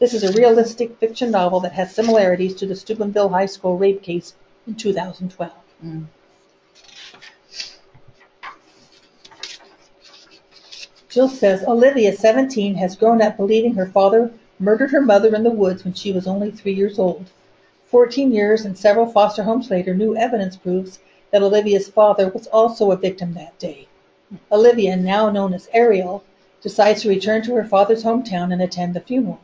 This is a realistic fiction novel that has similarities to the Steubenville High School rape case in 2012. Mm. Jill says Olivia, 17, has grown up believing her father murdered her mother in the woods when she was only three years old. Fourteen years and several foster homes later, new evidence proves that Olivia's father was also a victim that day. Olivia, now known as Ariel, decides to return to her father's hometown and attend the funeral.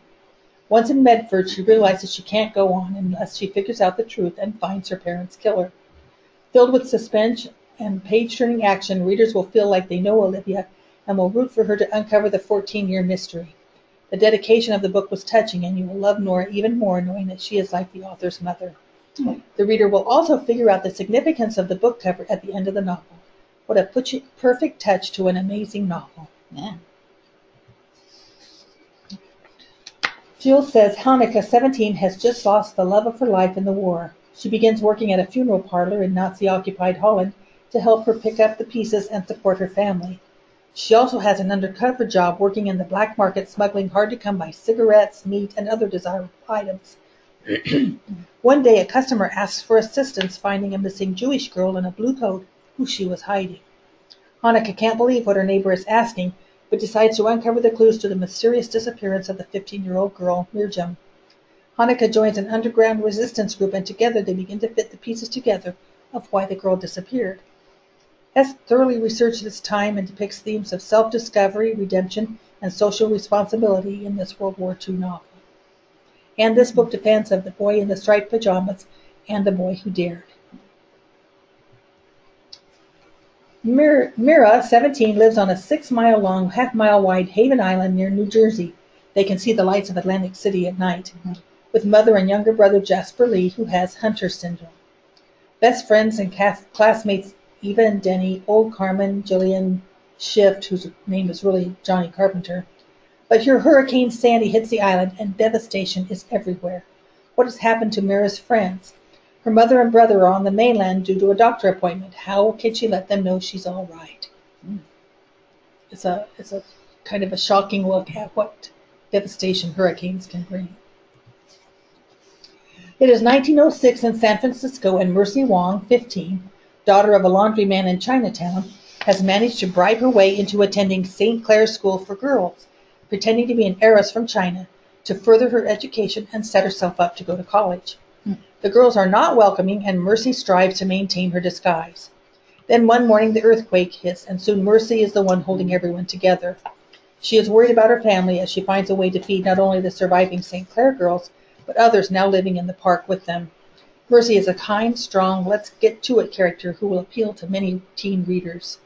Once in Medford, she realizes she can't go on unless she figures out the truth and finds her parents' killer. Filled with suspense and page-turning action, readers will feel like they know Olivia and will root for her to uncover the 14-year mystery. The dedication of the book was touching, and you will love Nora even more knowing that she is like the author's mother. Mm-hmm. The reader will also figure out the significance of the book cover at the end of the novel. What a perfect touch to an amazing novel. Yeah. Jill says Hanneke, 17, has just lost the love of her life in the war. She begins working at a funeral parlor in Nazi-occupied Holland to help her pick up the pieces and support her family. She also has an undercover job working in the black market smuggling hard-to-come-by cigarettes, meat, and other desirable items. One day, a customer asks for assistance finding a missing Jewish girl in a blue coat who she was hiding. Hanneke can't believe what her neighbor is asking but decides to uncover the clues to the mysterious disappearance of the 15-year-old girl, Mirjam. Hanneke joins an underground resistance group and together they begin to fit the pieces together of why the girl disappeared. Hesse thoroughly researched this time and depicts themes of self-discovery, redemption, and social responsibility in this World War II novel. And this book defends of the boy in the striped pajamas and the boy who dared. Mira, 17, lives on a six-mile-long, half-mile-wide Haven Island near New Jersey. They can see the lights of Atlantic City at night, mm-hmm. With mother and younger brother Jasper Lee, who has Hunter syndrome. Best friends and classmates Eva and Denny, old Carmen, Jillian, Shift, whose name is really Johnny Carpenter. But here Hurricane Sandy hits the island and devastation is everywhere. What has happened to Mira's friends? Her mother and brother are on the mainland due to a doctor appointment. How can she let them know she's all right? Hmm. It's a it's a kind of a shocking look at what devastation hurricanes can bring. It is 1906 in San Francisco, and Mercy Wong, 15, daughter of a laundryman in Chinatown, has managed to bribe her way into attending St. Clair School for Girls, pretending to be an heiress from China to further her education and set herself up to go to college. Hmm. The girls are not welcoming and Mercy strives to maintain her disguise. Then one morning the earthquake hits and soon Mercy is the one holding hmm. everyone together. She is worried about her family as she finds a way to feed not only the surviving St. Clair girls, but others now living in the park with them. Mercy is a kind, strong, let's get to it character who will appeal to many teen readers.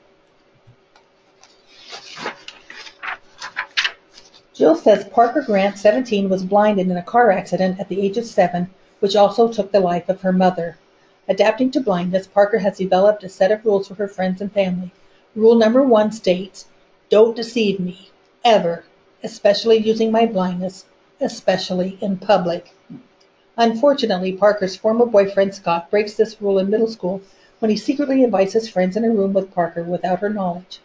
Jill says Parker Grant, 17, was blinded in a car accident at the age of seven which also took the life of her mother. Adapting to blindness, Parker has developed a set of rules for her friends and family. Rule number one states, don't deceive me, ever, especially using my blindness, especially in public. Unfortunately, Parker's former boyfriend Scott breaks this rule in middle school when he secretly invites his friends in a room with Parker without her knowledge.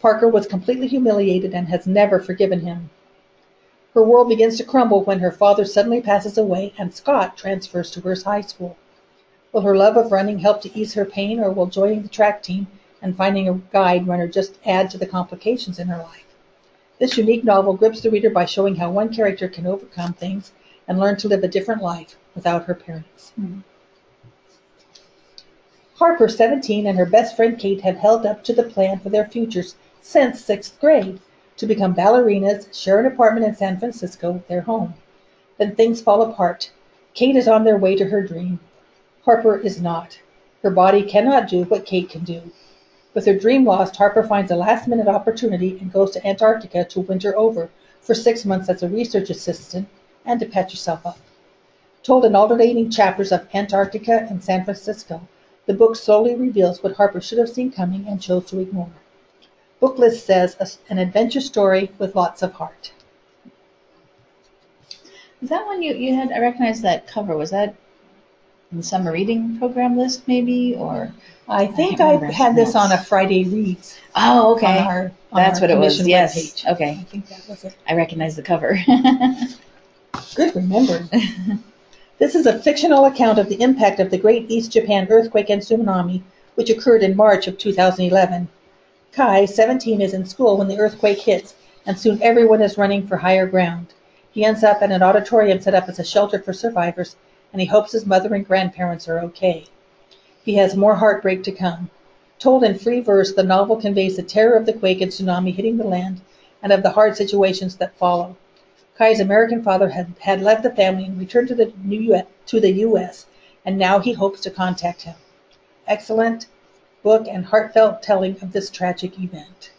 Parker was completely humiliated and has never forgiven him. Her world begins to crumble when her father suddenly passes away and Scott transfers to her high school. Will her love of running help to ease her pain, or will joining the track team and finding a guide runner just add to the complications in her life? This unique novel grips the reader by showing how one character can overcome things and learn to live a different life without her parents. Mm-hmm. Harper, 17, and her best friend Kate have held up to the plan for their futures since sixth grade to become ballerinas, share an apartment in San Francisco, their home. Then things fall apart. Kate is on their way to her dream. Harper is not. Her body cannot do what Kate can do. With her dream lost, Harper finds a last minute opportunity and goes to Antarctica to winter over for six months as a research assistant and to patch herself up. Told in alternating chapters of Antarctica and San Francisco, the book slowly reveals what Harper should have seen coming and chose to ignore. Booklist says an adventure story with lots of heart. Is that one you, you had? I recognize that cover. Was that in the summer reading program list, maybe? Or I think can't I had this on a Friday reads oh, okay, on our. on that's what it was. Yes, okay. I think that was it. I recognize the cover. Good remembering. This is a fictional account of the impact of the Great East Japan earthquake and tsunami, which occurred in March of 2011. Kai, 17, is in school when the earthquake hits, and soon everyone is running for higher ground. He ends up in an auditorium set up as a shelter for survivors, and he hopes his mother and grandparents are okay. He has more heartbreak to come. Told in free verse, the novel conveys the terror of the quake and tsunami hitting the land and of the hard situations that follow. Kai's American father had, had left the family and returned to the, New U- to the U.S., and now he hopes to contact him. Excellent book and heartfelt telling of this tragic event.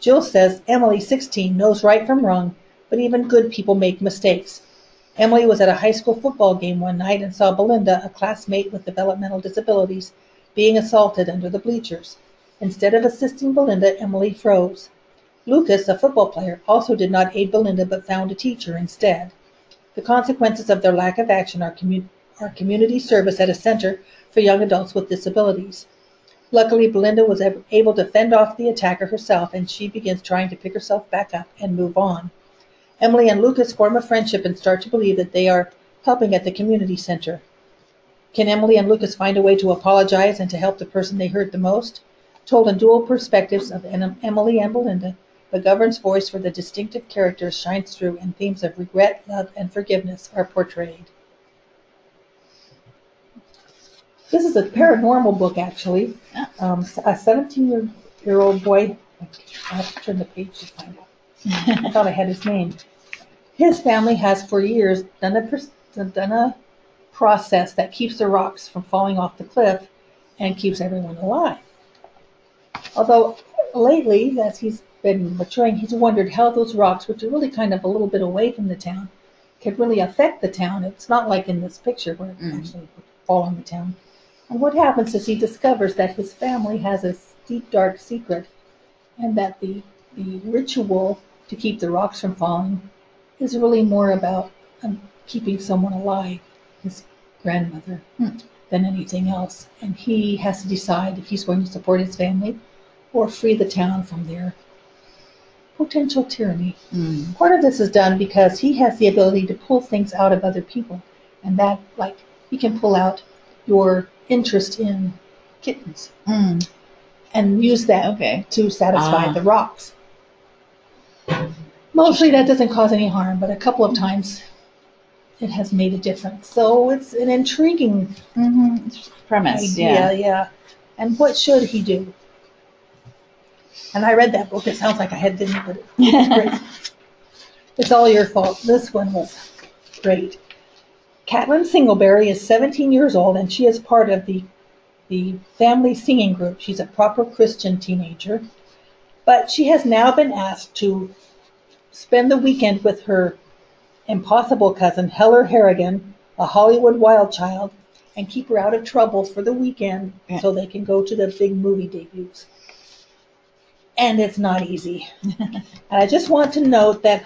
Jill says Emily, 16, knows right from wrong, but even good people make mistakes. Emily was at a high school football game one night and saw Belinda, a classmate with developmental disabilities, being assaulted under the bleachers. Instead of assisting Belinda, Emily froze. Lucas, a football player, also did not aid Belinda but found a teacher instead. The consequences of their lack of action are, are community service at a center for young adults with disabilities. Luckily, Belinda was able to fend off the attacker herself, and she begins trying to pick herself back up and move on. Emily and Lucas form a friendship and start to believe that they are helping at the community center. Can Emily and Lucas find a way to apologize and to help the person they hurt the most? Told in dual perspectives of Emily and Belinda, McGovern's voice for the distinctive characters shines through and themes of regret, love, and forgiveness are portrayed. This is a paranormal book, actually. Um, a 17 year old boy, I have to turn the page to find out. I thought I had his name. His family has for years done a, done a process that keeps the rocks from falling off the cliff and keeps everyone alive. Although lately, as he's been maturing, he's wondered how those rocks, which are really kind of a little bit away from the town, could really affect the town. It's not like in this picture where it Mm. actually would fall on the town. And what happens is he discovers that his family has a deep, dark secret, and that the the ritual to keep the rocks from falling is really more about um, keeping someone alive, his grandmother, Hmm. than anything else. And he has to decide if he's going to support his family or free the town from their potential tyranny. Mm. Part of this is done because he has the ability to pull things out of other people, and that, like, he can pull out your interest in kittens Mm. and use that Okay. to satisfy Ah. the rocks. Mostly that doesn't cause any harm, but a couple of times it has made a difference. So it's an intriguing Mm-hmm. Premise. idea, Yeah. yeah. And what should he do? And I read that book. It sounds like I had didn't, but it was great. it's all your fault. This one was great. Catelyn Singleberry is 17 years old, and she is part of the the family singing group. She's a proper Christian teenager, but she has now been asked to spend the weekend with her impossible cousin Heller Harrigan, a Hollywood wild child, and keep her out of trouble for the weekend Yeah. so they can go to the big movie debuts. And it's not easy. and I just want to note that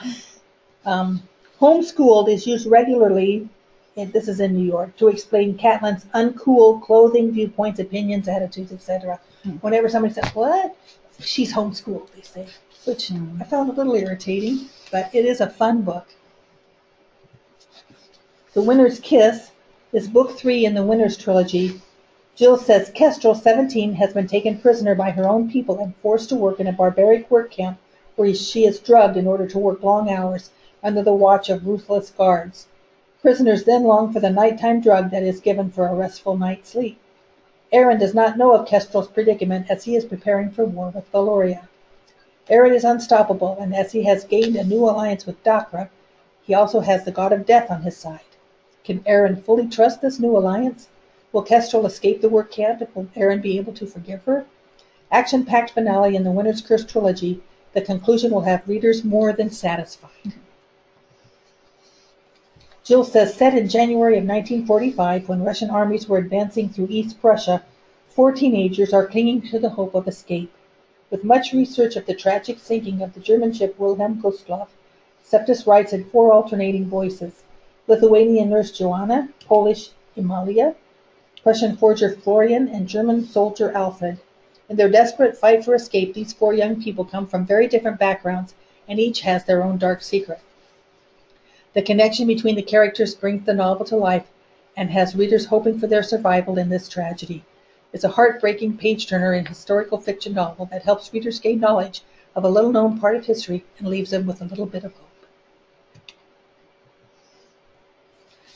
um, homeschooled is used regularly, and this is in New York, to explain Catlyn's uncool clothing, viewpoints, opinions, attitudes, etc. Hmm. Whenever somebody says, What? She's homeschooled, they say, which Hmm. I found a little irritating, but it is a fun book. The Winner's Kiss is book three in the Winner's trilogy. Jill says Kestrel, 17, has been taken prisoner by her own people and forced to work in a barbaric work camp where she is drugged in order to work long hours under the watch of ruthless guards. Prisoners then long for the nighttime drug that is given for a restful night's sleep. Arin does not know of Kestrel's predicament as he is preparing for war with Valoria. Arin is unstoppable, and as he has gained a new alliance with Dacra, he also has the god of death on his side. Can Arin fully trust this new alliance? Will Kestrel escape the work camp and will Arin be able to forgive her? Action packed finale in the Winner's Curse trilogy. The conclusion will have readers more than satisfied. Jill says, set in January of 1945, when Russian armies were advancing through East Prussia, four teenagers are clinging to the hope of escape. With much research of the tragic sinking of the German ship Wilhelm Gustloff, Sepetys writes in four alternating voices Lithuanian nurse Joana, Polish Emilia, Prussian forger Florian, and German soldier Alfred. In their desperate fight for escape, these four young people come from very different backgrounds, and each has their own dark secret. The connection between the characters brings the novel to life and has readers hoping for their survival in this tragedy. It's a heartbreaking page turner in historical fiction novel that helps readers gain knowledge of a little known part of history and leaves them with a little bit of hope.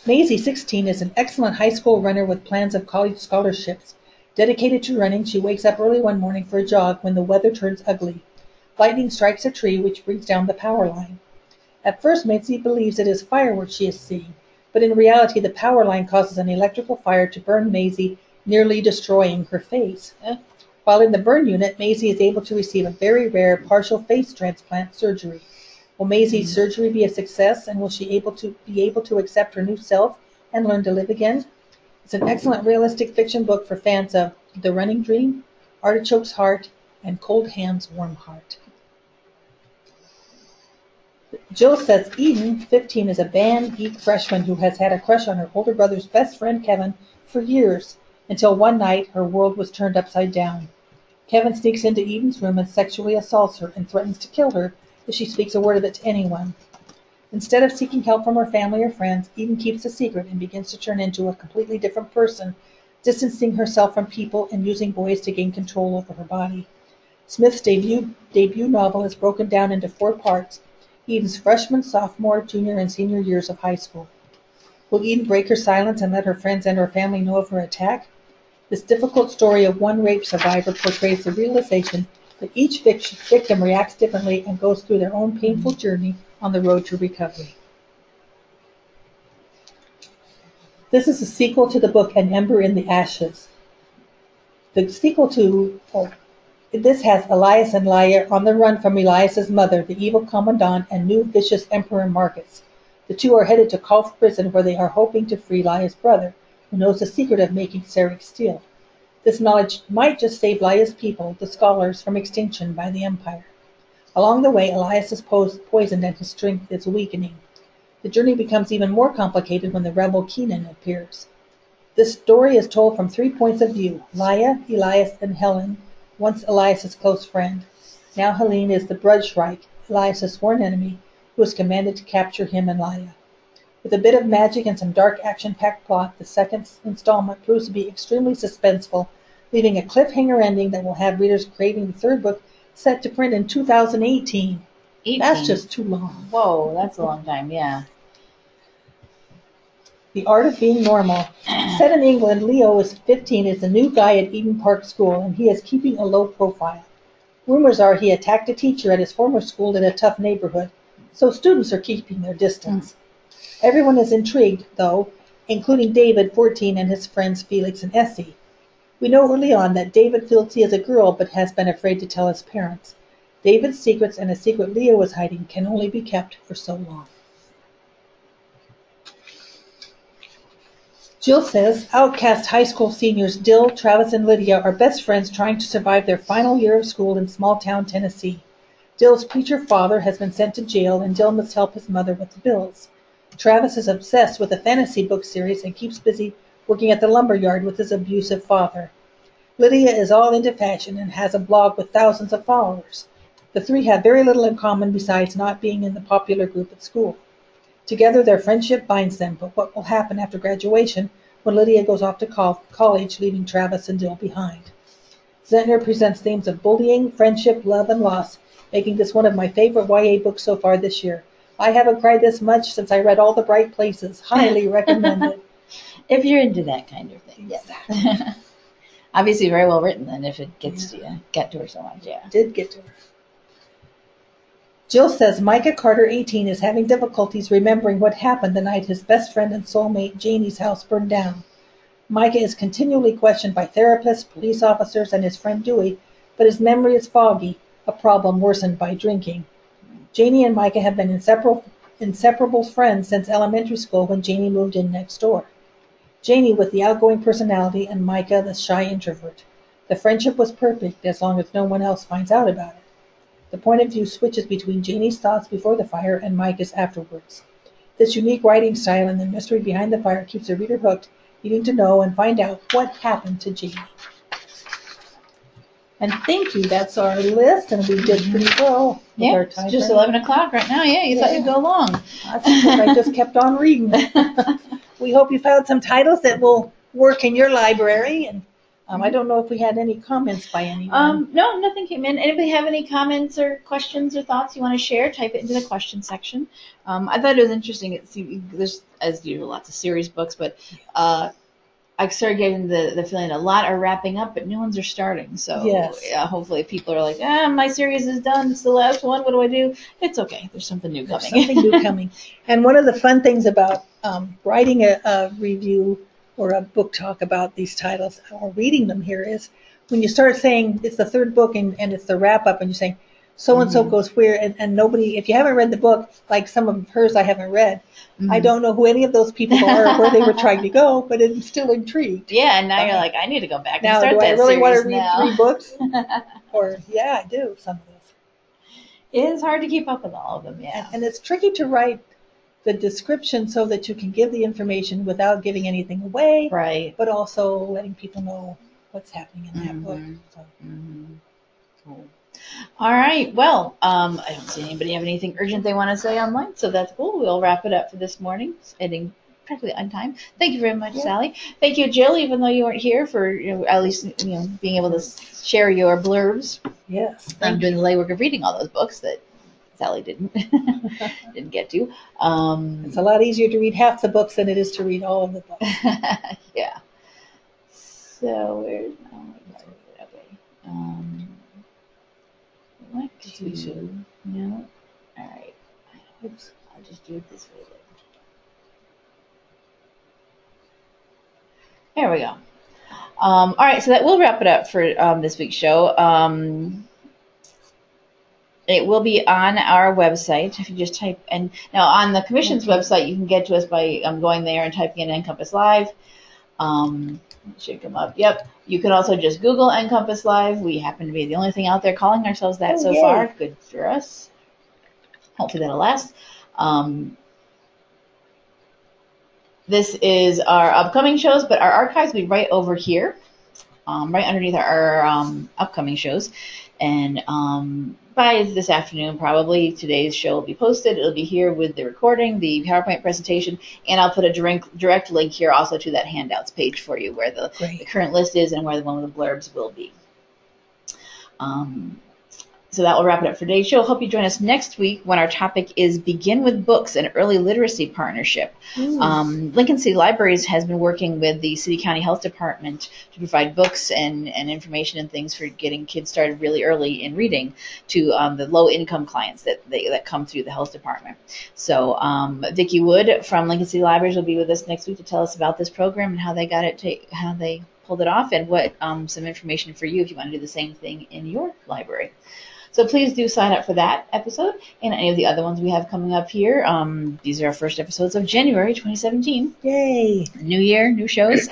Maisie, 16, is an excellent high school runner with plans of college scholarships. Dedicated to running, she wakes up early one morning for a jog when the weather turns ugly. Lightning strikes a tree, which brings down the power line. At first, Maisie believes it is fireworks she is seeing, but in reality, the power line causes an electrical fire to burn Maisie, nearly destroying her face. While in the burn unit, Maisie is able to receive a very rare partial face transplant surgery. Will Maisie's mm-hmm. surgery be a success, and will she able to be able to accept her new self and learn to live again? It's an excellent realistic fiction book for fans of The Running Dream, Artichoke's Heart, and Cold Hand's Warm Heart. Jill says Eden, 15, is a band geek freshman who has had a crush on her older brother's best friend Kevin for years, until one night her world was turned upside down. Kevin sneaks into Eden's room and sexually assaults her and threatens to kill her if she speaks a word of it to anyone. Instead of seeking help from her family or friends, Eden keeps a secret and begins to turn into a completely different person, distancing herself from people and using boys to gain control over her body. Smith's debut, debut novel is broken down into four parts Eden's freshman, sophomore, junior, and senior years of high school. Will Eden break her silence and let her friends and her family know of her attack? This difficult story of one rape survivor portrays the realization that each victim reacts differently and goes through their own painful journey on the road to recovery. This is a sequel to the book An Ember in the Ashes. The sequel to oh, this has Elias and Laia on the run from Elias's mother, the evil commandant, and new vicious Emperor Marcus. The two are headed to Kauf prison where they are hoping to free Laia's brother, who knows the secret of making Serric steel. This knowledge might just save Laia's people, the scholars, from extinction by the Empire. Along the way, Elias is poisoned and his strength is weakening. The journey becomes even more complicated when the rebel Keenan appears. This story is told from three points of view Laia, Elias, and Helen, once Elias's close friend. Now Helene is the Blood Shrike, Elias's sworn enemy, who is commanded to capture him and Laia. With a bit of magic and some dark action-packed plot, the second installment proves to be extremely suspenseful, leaving a cliffhanger ending that will have readers craving the third book set to print in 2018. 18. That's just too long. Whoa, that's a long time, yeah. The Art of Being Normal. Set in England, Leo is 15 is a new guy at Eden Park School, and he is keeping a low profile. Rumors are he attacked a teacher at his former school in a tough neighborhood, so students are keeping their distance. Hmm. Everyone is intrigued, though, including David, 14, and his friends Felix and Essie. We know early on that David feels he is a girl but has been afraid to tell his parents. David's secrets and a secret Leo is hiding can only be kept for so long. Jill says outcast high school seniors Dill, Travis, and Lydia are best friends trying to survive their final year of school in small town Tennessee. Dill's preacher father has been sent to jail and Dill must help his mother with the bills. Travis is obsessed with a fantasy book series and keeps busy working at the lumber yard with his abusive father. Lydia is all into fashion and has a blog with thousands of followers. The three have very little in common besides not being in the popular group at school. Together their friendship binds them, but what will happen after graduation when Lydia goes off to college, leaving Travis and Dill behind? Zentner presents themes of bullying, friendship, love, and loss, making this one of my favorite YA books so far this year. I haven't cried this much since I read All the Bright Places. Highly recommended. if you're into that kind of thing. Yes. Obviously, very well written. Then, if it gets yeah. to you, get to her so much. Yeah. Did get to her. Jill says Micah Carter, 18, is having difficulties remembering what happened the night his best friend and soulmate Janie's house burned down. Micah is continually questioned by therapists, police officers, and his friend Dewey, but his memory is foggy, a problem worsened by drinking. Janie and Micah have been inseparable, inseparable friends since elementary school when Janie moved in next door. Janie with the outgoing personality and Micah the shy introvert. The friendship was perfect as long as no one else finds out about it. The point of view switches between Janie's thoughts before the fire and Micah's afterwards. This unique writing style and the mystery behind the fire keeps the reader hooked, needing to know and find out what happened to Janie. And thank you. That's our list, and we did pretty mm-hmm. well with Yeah, our it's time. just frame. 11 o'clock right now. Yeah, you thought you'd go long. I just kept on reading. we hope you found some titles that will work in your library. And um, I don't know if we had any comments by anyone. Um, no, nothing came in. Anybody have any comments or questions or thoughts you want to share? Type it into the question section. Um, I thought it was interesting. It's, there's, as usual, lots of series books, but uh, I started getting the, the feeling a lot are wrapping up, but new ones are starting. So Yes. yeah, hopefully people are like, ah, my series is done. It's the last one. What do I do? It's okay. There's something new There's coming. something new coming. And one of the fun things about um, writing a, a review or a book talk about these titles or reading them here is when you start saying it's the third book and, and it's the wrap up and you're saying so and so goes where and, and nobody if you haven't read the book like some of hers I haven't read I Mhm. don't know who any of those people are or where they were trying to go but I'm still intrigued Yeah, and now you're Uh, like, I need to go back now and start do I really want to read now. three books or yeah I do some of those it is hard to keep up with all of them. Yeah. And it's tricky to write the description so that you can give the information without giving anything away, Right. but also letting people know what's happening in that book. Mhm. So, Mhm. Cool. All right. Well, um, I don't see anybody have anything urgent they want to say online, so that's cool. We'll wrap it up for this morning. It's ending practically on time. Thank you very much, Yeah. Sally. Thank you, Jill, even though you weren't here for you know, at least you know being able to share your blurbs. yes. I'm doing the legwork of reading all those books that Sally didn't didn't get to. Um, It's a lot easier to read half the books than it is to read all of the books. yeah. So where's oh, okay. Um, what Guess we should. No. All right. Oops. I'll just do it this way. Then. There we go. Um, all right, so that will wrap it up for um, this week's show. Um, it will be on our website if you just type and now on the commission's Okay. website you can get to us by um, going there and typing in NCompass Live. Um, should come up. Yep. You can also just Google NCompass Live. We happen to be the only thing out there calling ourselves that Oh, so yay. far. Good for us. Hopefully that'll last. Um, this is our upcoming shows, but our archives will be right over here, um, right underneath our um, upcoming shows. And um, by this afternoon, probably today's show will be posted. It'll be here with the recording, the PowerPoint presentation, and I'll put a direct, direct link here also to that handouts page for you where the, the current list is and where the one with the blurbs will be. Um, so that will wrap it up for today's show. Hope you join us next week when our topic is Begin with Books, and early literacy partnership. Um, Lincoln City Libraries has been working with the City County Health Department to provide books and, and information and things for getting kids started really early in reading to um, the low income clients that, they, that come through the health department. So um, Vicki Wood from Lincoln City Libraries will be with us next week to tell us about this program and how they got it, ta- how they pulled it off, and what um, some information for you if you want to do the same thing in your library. So please do sign up for that episode and any of the other ones we have coming up here. Um, these are our first episodes of January 2017. Yay. New year, new shows.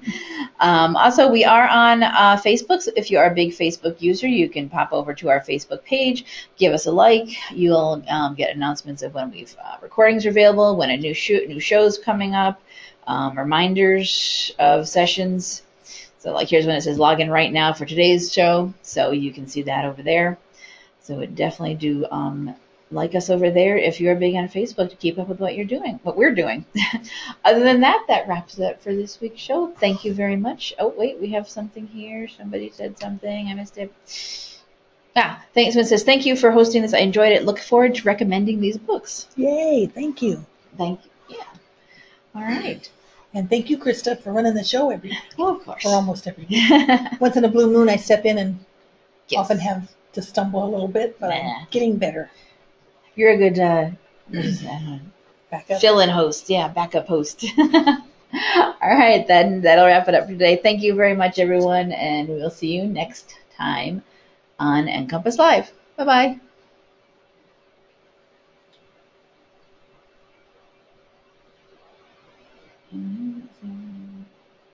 um, also, we are on uh, Facebook. So if you are a big Facebook user, you can pop over to our Facebook page, give us a like. You'll um, get announcements of when we've uh, recordings are available, when a new shoot, new show's coming up, um, reminders of sessions. So, like here's when it says log in right now for today's show, so you can see that over there. So, definitely do um, like us over there if you're big on Facebook to keep up with what you're doing, what we're doing. Other than that, that wraps it up for this week's show. Thank you very much. Oh, wait, we have something here. Somebody said something. I missed it. Ah, thanks. Someone says, thank you for hosting this. I enjoyed it. Look forward to recommending these books. Yay. Thank you. Thank you. Yeah. All right. And thank you, Krista, for running the show every Well, of course. or almost every week. Once in a blue moon, I step in and Yes. often have to stumble a little bit, but nah. I'm getting better. You're a good uh, backup. fill-in host. Yeah, backup host. All right, then that'll wrap it up for today. Thank you very much, everyone, and we'll see you next time on NCompass Live. Bye-bye. Mm-hmm.